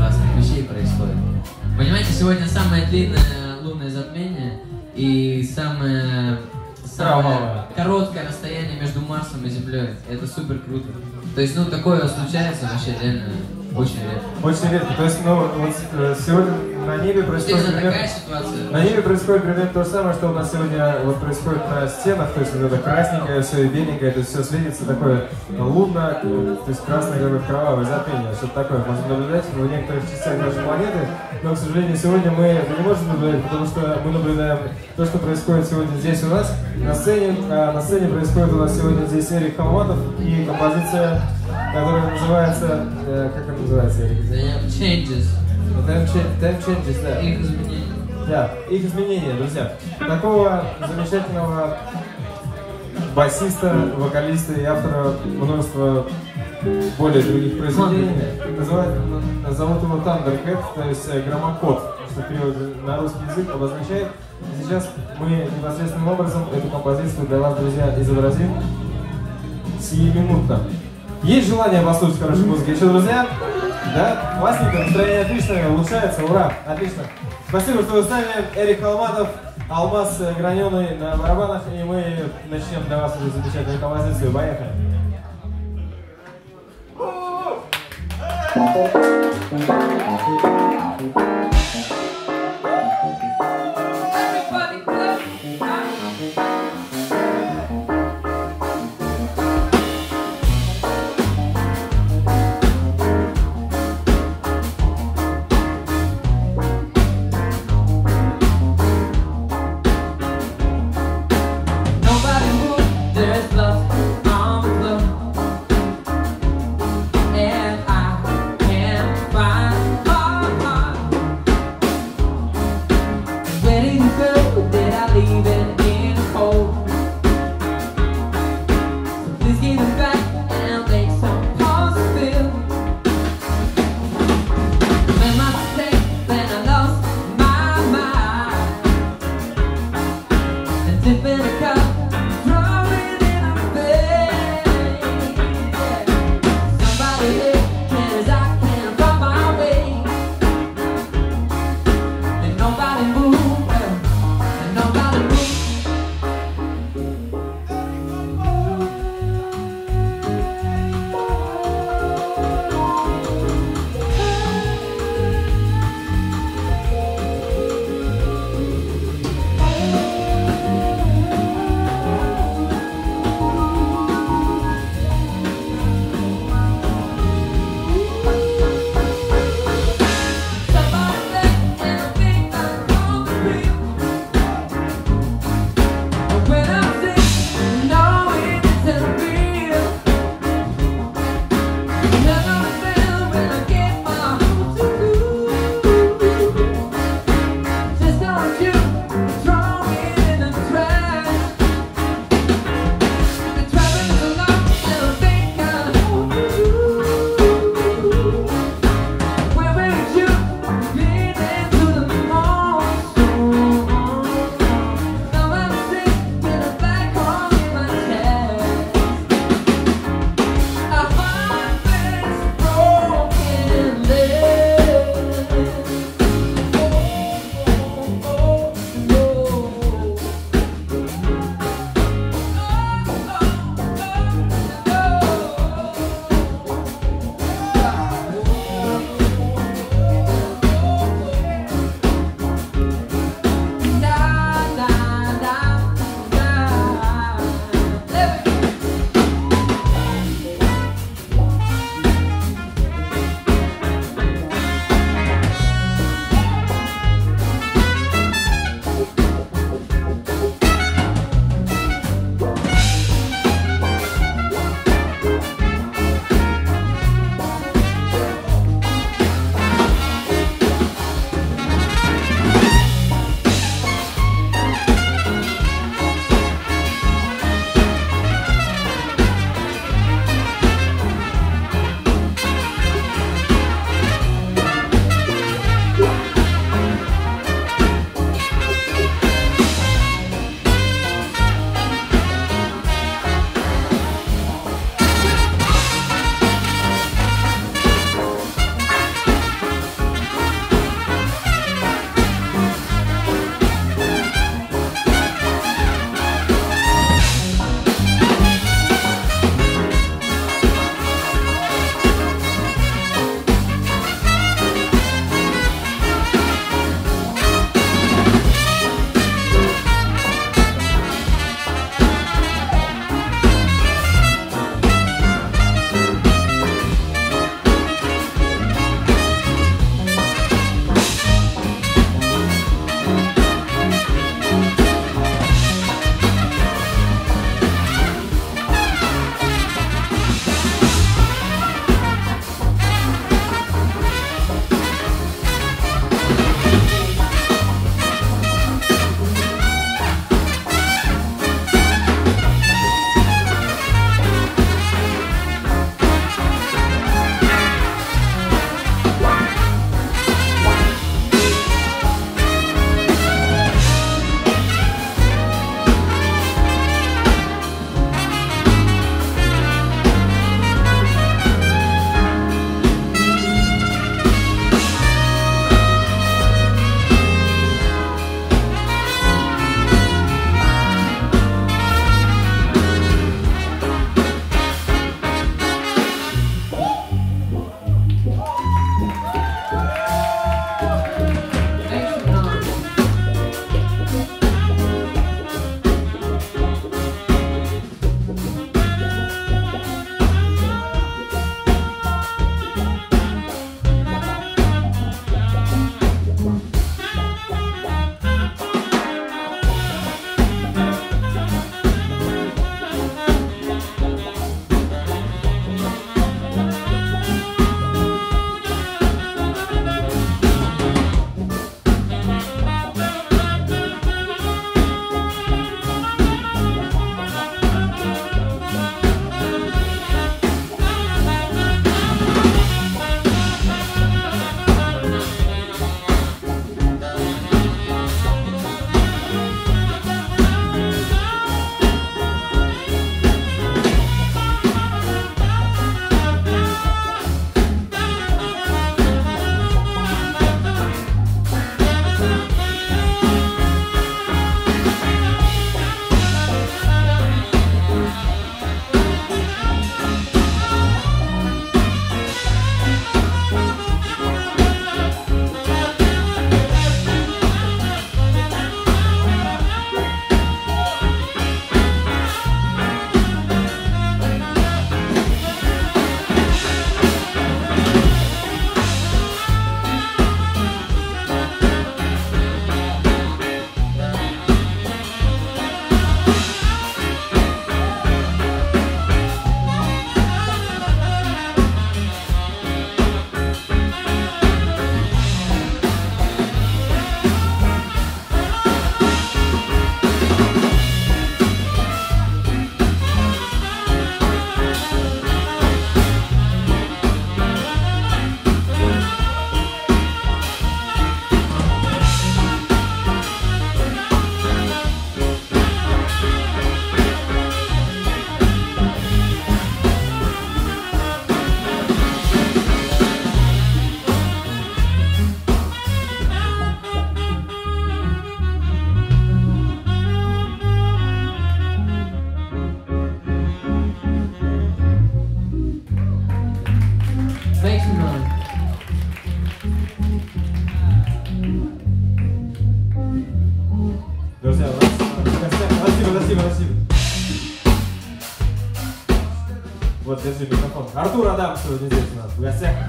разных вещей происходит. Понимаете, сегодня самое длинное лунное затмение и самое, самое короткое расстояние между Марсом и Землей. Это супер круто. То есть, ну, такое случается вообще реально очень редко. Очень редко. То есть, ну, вот э, сегодня на небе происходит Именно примерно... такая ситуация. На небе происходит примерно то же самое, что у нас сегодня вот происходит на стенах, то есть вот это красненькое, все беленькое, то есть все светится такое лунно, то есть красное какое-то кровавое затмение, что-то такое можно наблюдать в некоторых частях нашей планеты, но, к сожалению, сегодня мы это не можем наблюдать, потому что мы наблюдаем то, что происходит сегодня здесь у нас, на сцене, а на сцене происходит у нас сегодня здесь Эрик Халматов и композиция, которая называется, э, как она называется, Эрик? The changes. Changes, да. Их изменения. Да, их изменения, друзья. Такого замечательного басиста, вокалиста и автора множества более других произведений. Называют, н- зовут его Thundercat, то есть э, громокод, что в переводе на русский язык обозначает. И сейчас мы непосредственным образом эту композицию для вас, друзья, изобразим сиюминутно. Есть желание послушать хорошей музыки еще, друзья? Да? Классненько, настроение отличное, улучшается, ура, отлично. Спасибо, что вы с нами. Эрик Халматов, Алмаз э, Граненый на барабанах, и мы начнем для вас уже замечательную композицию. Поехали. Everybody держи микрофон. Артур Адам сегодня здесь у нас в гостях,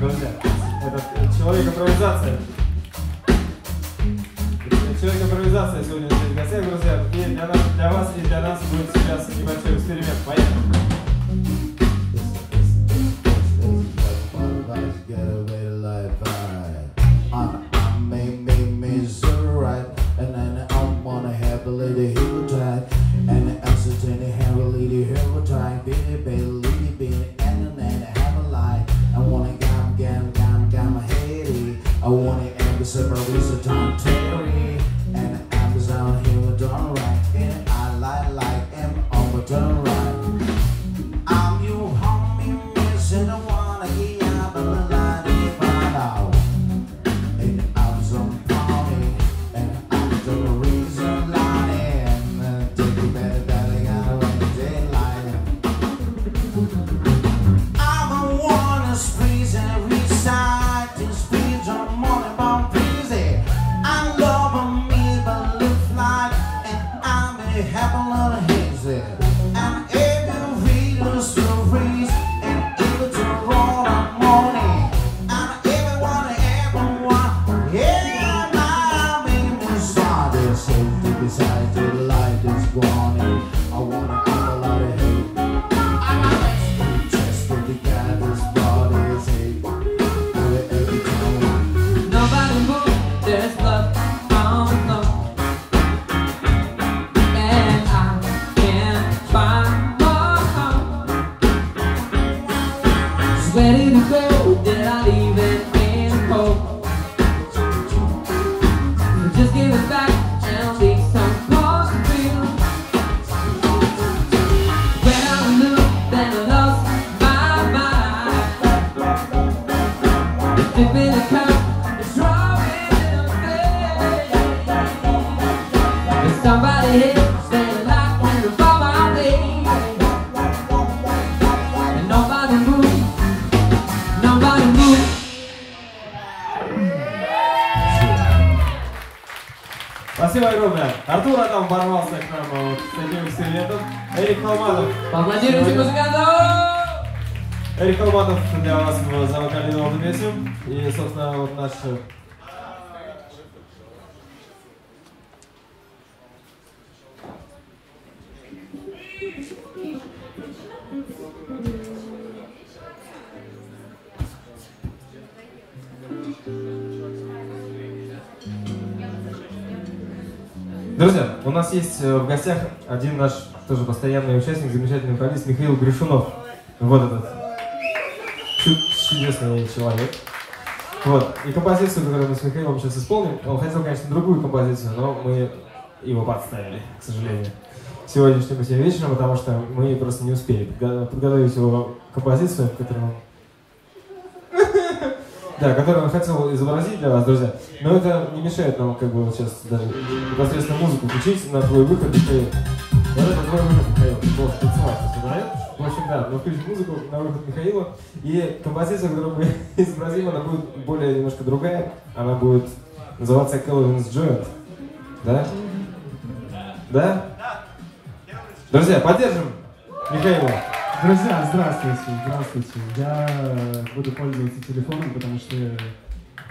did I leave it in? Just give it back Спасибо огромное. Артур Адам ворвался к нам э, вот с таким экспериментом. Эрик Холматов. Поаплодируйте музыканту! Эрик Холматов для вас за вокальную песню. И, собственно, вот наш... Друзья, у нас есть э, в гостях один наш тоже постоянный участник, замечательный вокалист Михаил Гришунов. Вот этот чу- чудесный человек. Вот. И композицию, которую мы с Михаилом сейчас исполним, он хотел, конечно, другую композицию, но мы его подставили, к сожалению, сегодняшним этим вечером, потому что мы просто не успели подго- подготовить его композицию, которую он да, который он хотел изобразить для вас, друзья. Но это не мешает нам, как бы, вот сейчас даже непосредственно музыку включить на твой выход, Михаил. Вот это твой выход, Михаил. Вот, танцевать, да? В общем, да, мы включим музыку на выход Михаила. И композиция, которую мы [laughs] изобразим, она будет более немножко другая. Она будет называться Kelvin's Joint. Да? Да? Друзья, поддержим Михаила. Друзья, здравствуйте, здравствуйте. Я э, буду пользоваться телефоном, потому что...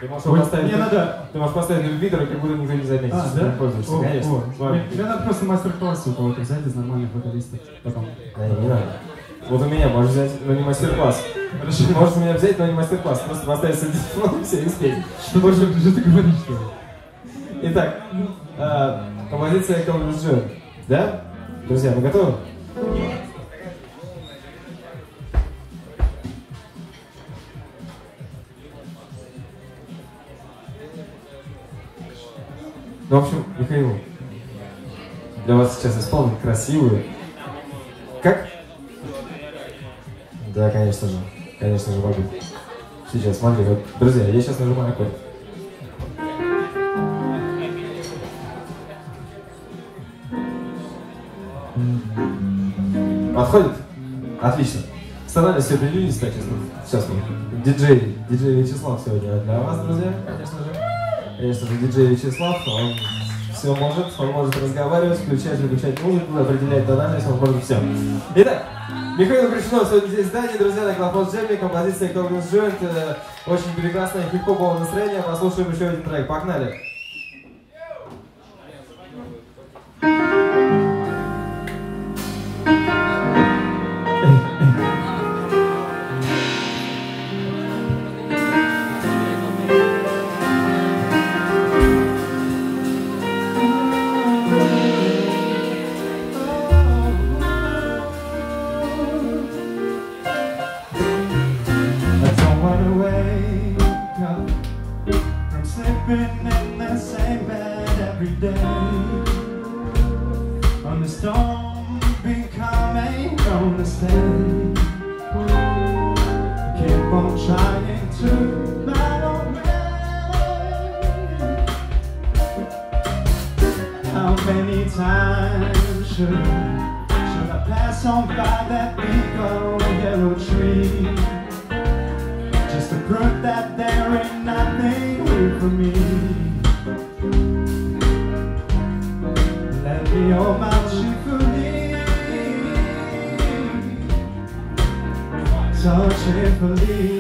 Ты можешь, Ой, поставить, мне надо- ты можешь поставить репетитор, и как будто никто не заметит, А, да? пользуешься. О, Конечно. о. Ладно. Мне надо просто мастер-класс у кого-то взять из нормальных вокалистов. Потом. Да, не надо. Вот у меня можешь взять, но не мастер-класс. Хорошо. Можешь у меня взять, но не мастер-класс. Просто поставить свой телефон [laughs] и все, и спеть. Что больше что ты говоришь, что ли? Итак, э, композиция Calvin's Joy. Да? Друзья, мы готовы? Ну, в общем, Михаил, для вас сейчас исполним красивую. Как? Да, конечно же. Конечно же могу. Сейчас, смотри, вот, друзья, я сейчас нажимаю аккорд. Подходит? Отлично. Старались все так честно. Сейчас. Диджей, диджей Вячеслав сегодня для вас, друзья, конечно же. Конечно же, диджей Вячеслав, он все может, он может разговаривать, включать, выключать музыку, определять тональность, он может все. Итак, Михаил Кричунов сегодня здесь в друзья, на Клафос Джемми, композиция Когнус Joint, э, очень прекрасное хип-хоповое настроение, послушаем еще один трек, погнали! I should I pass on by that big old yellow tree? Just to prove that there ain't nothing here for me. Let me hold my cheerfully So cheerfully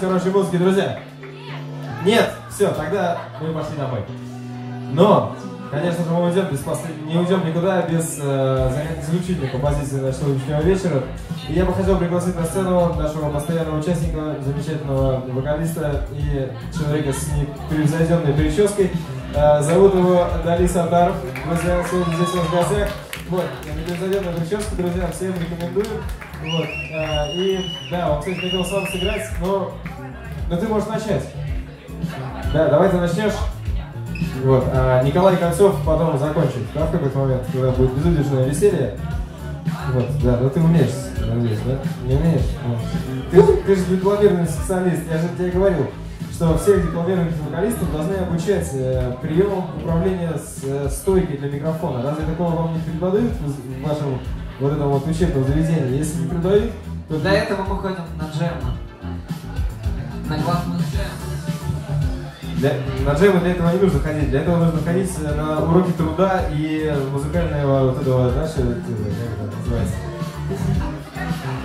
хорошей музыки, друзья? Нет, все, тогда мы пошли домой. Но, конечно же, мы уйдем без послед- не уйдем никуда без э, заключительной композиции нашего сегодняшнего вечера. И я бы хотел пригласить на сцену нашего постоянного участника, замечательного вокалиста и человека с непревзойденной прической. Э, зовут его Дали Сатаров. Друзья, сегодня здесь у нас в гостях. Вот, непревзойденная прическа, друзья, всем рекомендую. Вот, э, и да, он, кстати, хотел сам сыграть, но, но ты можешь начать. Да, давай ты начнешь. Вот, а Николай Кольцов потом закончит, да, в какой-то момент, когда будет безудержное веселье. Вот, да, ну ты умеешь, надеюсь, да? Не умеешь? Ну, Ты, ты же дипломированный специалист, я же тебе говорил, что всех дипломированных вокалистов должны обучать э, приемам управления с э, стойкой для микрофона. Разве такого вам не преподают в, вашем вот этом вот учебном заведении? Если не преподают, то Для этого мы ходим на джемы. На классный джем. Для, на джемы для этого не нужно ходить, для этого нужно ходить на уроки труда и музыкального вот этого, знаешь, это, как это называется?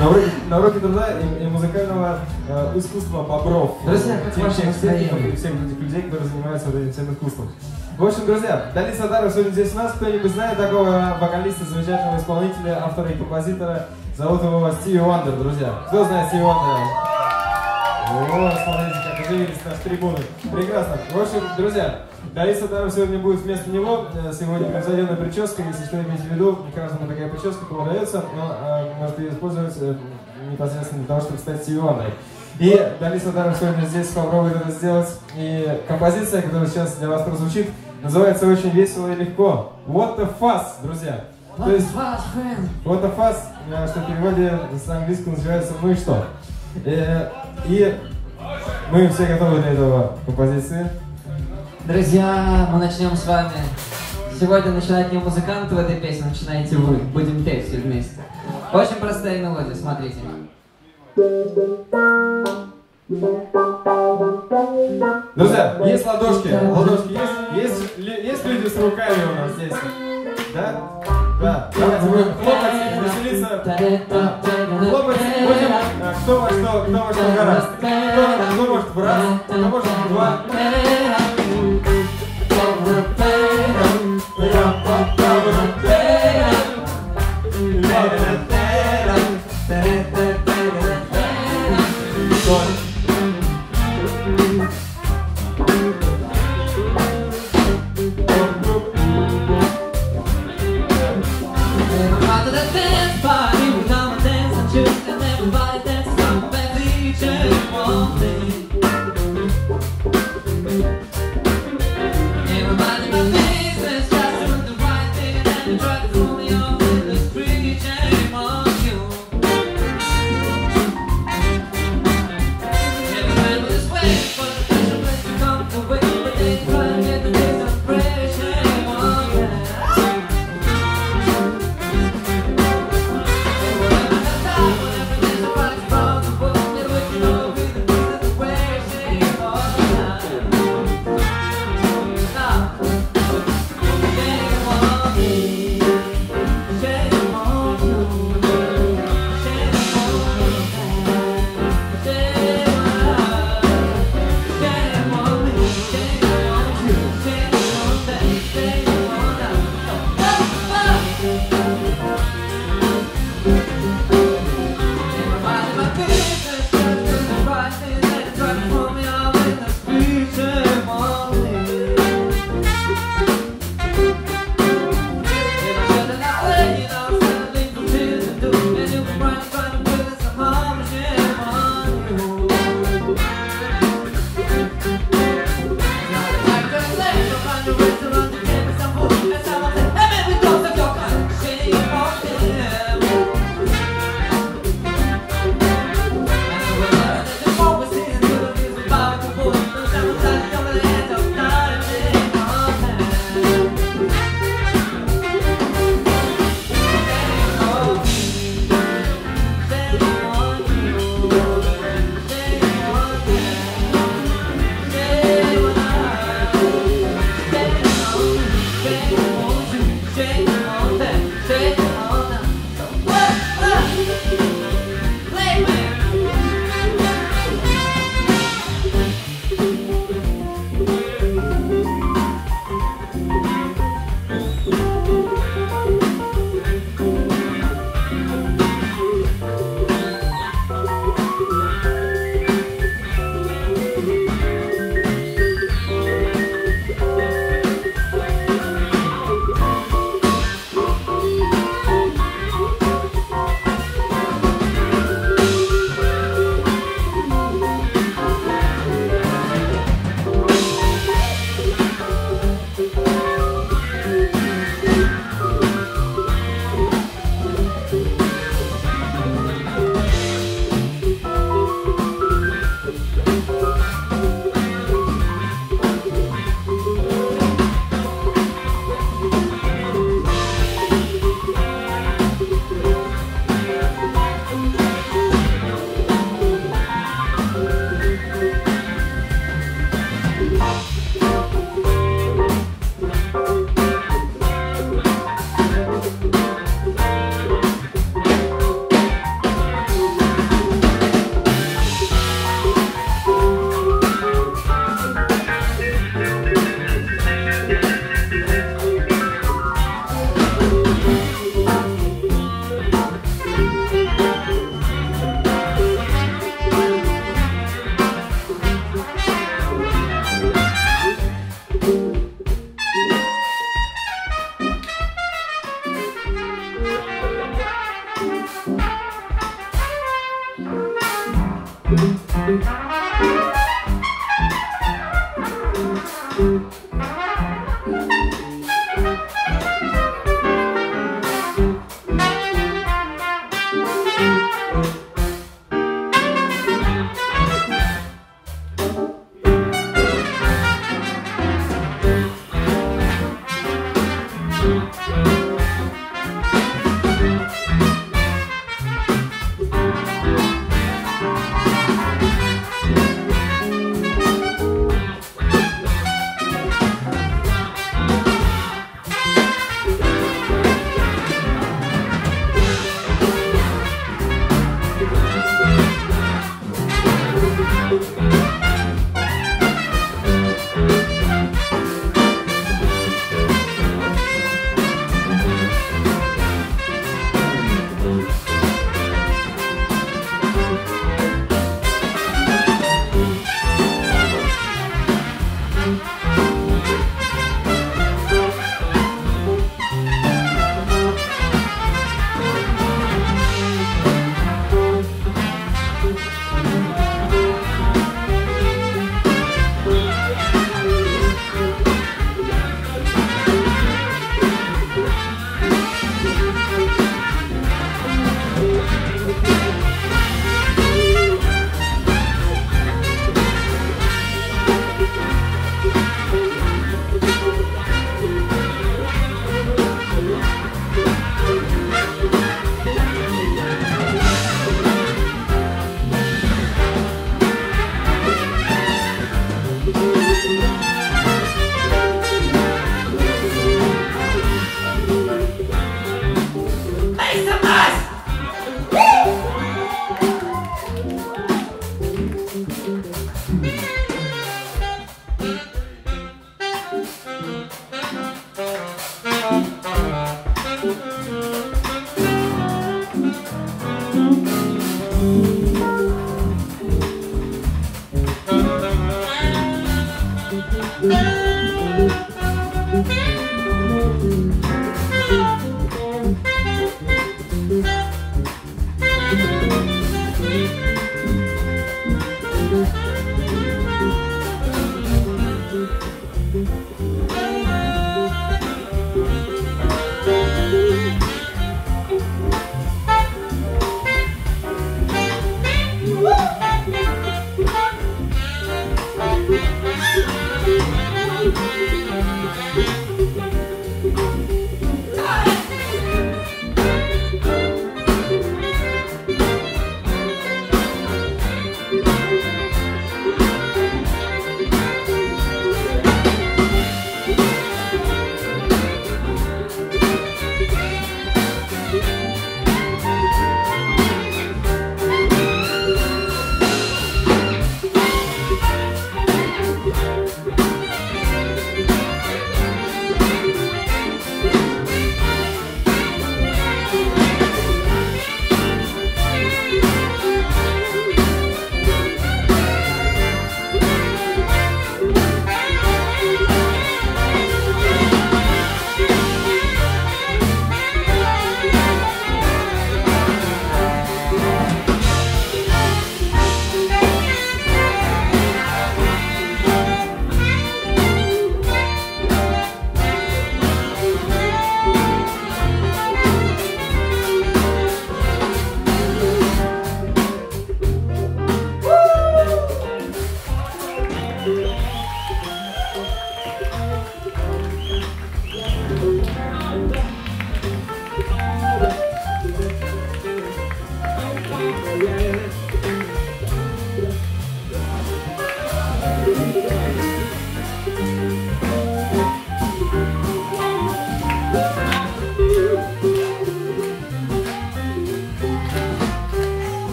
На уроки, на уроки труда и, и музыкального э, искусства бобров. Друзья, как Тех- ваше настроение? всех людей, которые занимаются вот этим всем искусством. В общем, друзья, Дали Садаров сегодня здесь у нас. Кто-нибудь знает такого вокалиста, замечательного исполнителя, автора и композитора? Зовут его Стиви Вандер, друзья. Кто знает Стиви Вандера? О, смотрите, как оживились наши трибуны. Прекрасно. В общем, друзья, Дариса Даров сегодня будет вместо него. Э, Сегодня произведена прическа, если что иметь в виду, каждому такая прическа продается, но э, может ее использовать э, непосредственно для того, чтобы стать Стиви Вандером. И Дариса Даров сегодня здесь попробует это сделать. И композиция, которая сейчас для вас прозвучит, называется очень весело и легко. What the fuss, друзья. То есть, What the fuss, э, что в переводе с английского называется «ну и что?». Э, И мы все готовы для этого композиции. Друзья, мы начнем с вами. Сегодня начинает не музыкант в этой песне, начинаете вы. Будем петь все вместе. Очень простая мелодия, смотрите. Друзья, есть ладошки? Ладошки есть? Есть, есть люди с руками у нас здесь? Да? Да. Давайте будем хлопать, веселиться. Хлопать кто во что, кто во что. Кто, кто может в раз, кто может в два.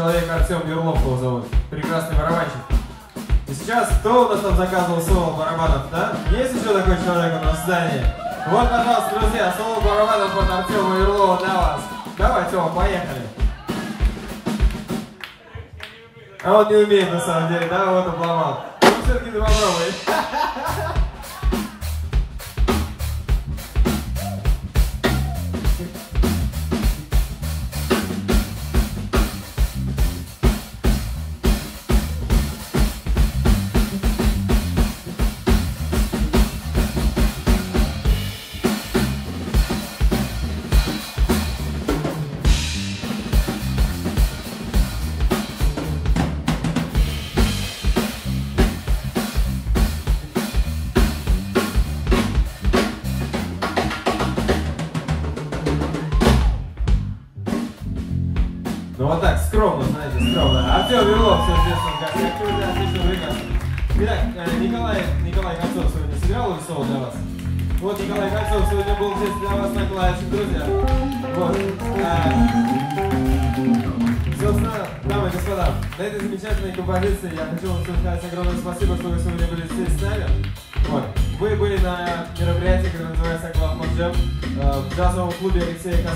Человек Артем Юрлов, его зовут. Прекрасный барабанщик. И сейчас, кто у нас там заказывал соло барабанов, да? Есть еще такой человек у нас в здании? Вот, пожалуйста, друзья, соло барабанов от Артема Юрлова для вас. Давай, Тёма, поехали. А он не умеет на самом деле, да, вот обломал.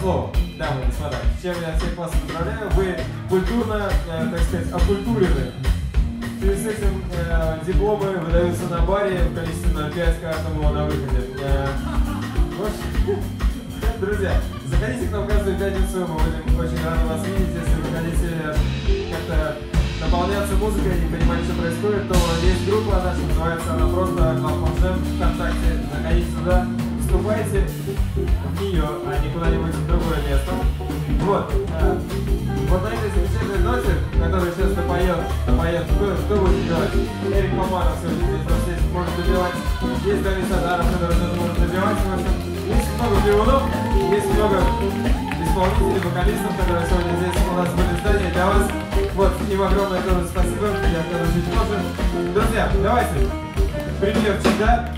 Козлова. Дамы и господа, с я всех вас поздравляю. Вы культурно, э, так сказать, окультурены. В связи с этим э, дипломы выдаются на баре в количестве 0,5 каждому на выходе. Э, вот. [laughs] Друзья, заходите к нам каждую пятницу, мы будем очень рады вас видеть. Если вы хотите как-то наполняться музыкой и понимать, что происходит, то есть группа наша, называется она просто вокалистов, которые сегодня здесь у нас были в для вас. Вот, им огромное тоже спасибо, я тоже чуть позже. Друзья, давайте, примерчик, да?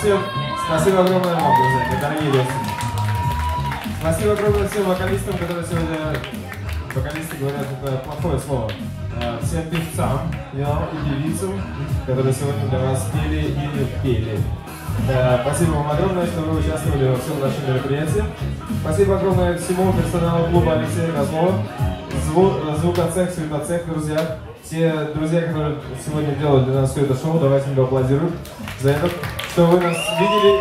Всем, спасибо огромное вам, друзья, дорогие гости. Спасибо огромное всем вокалистам, которые сегодня, вокалисты говорят, это плохое слово, Э, всем певцам know, и певицам, которые сегодня для вас пели и пели. Да, спасибо вам огромное, что вы участвовали во всем нашем мероприятии. Спасибо огромное всему персоналу клуба Алексея Козлова, зву- звукоцех, светоцех, друзья. Все друзья, которые сегодня делали для нас все это шоу, давайте им поаплодируем за это, что вы нас видели,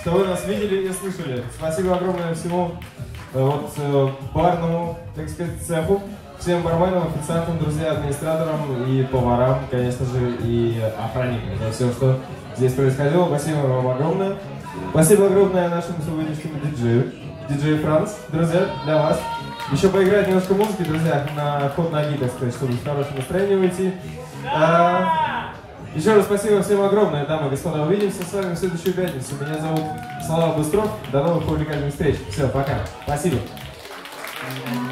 что вы нас видели и слышали. Спасибо огромное всему э, вот, э, барному, так сказать, цеху, всем барменам, официантам, друзья, администраторам и поварам, конечно же, и охранникам за все, что здесь происходило. Спасибо вам огромное. Спасибо огромное нашему сегодняшнему диджею, диджей Франц, друзья, для вас. Еще поиграть немножко музыки, друзья, на ход ноги, так сказать, чтобы в хорошее настроение уйти. А, Еще раз спасибо всем огромное, дамы и господа. Увидимся с вами в следующую пятницу. Меня зовут Слава Быстров. До новых увлекательных встреч. Все, пока. Спасибо. Thank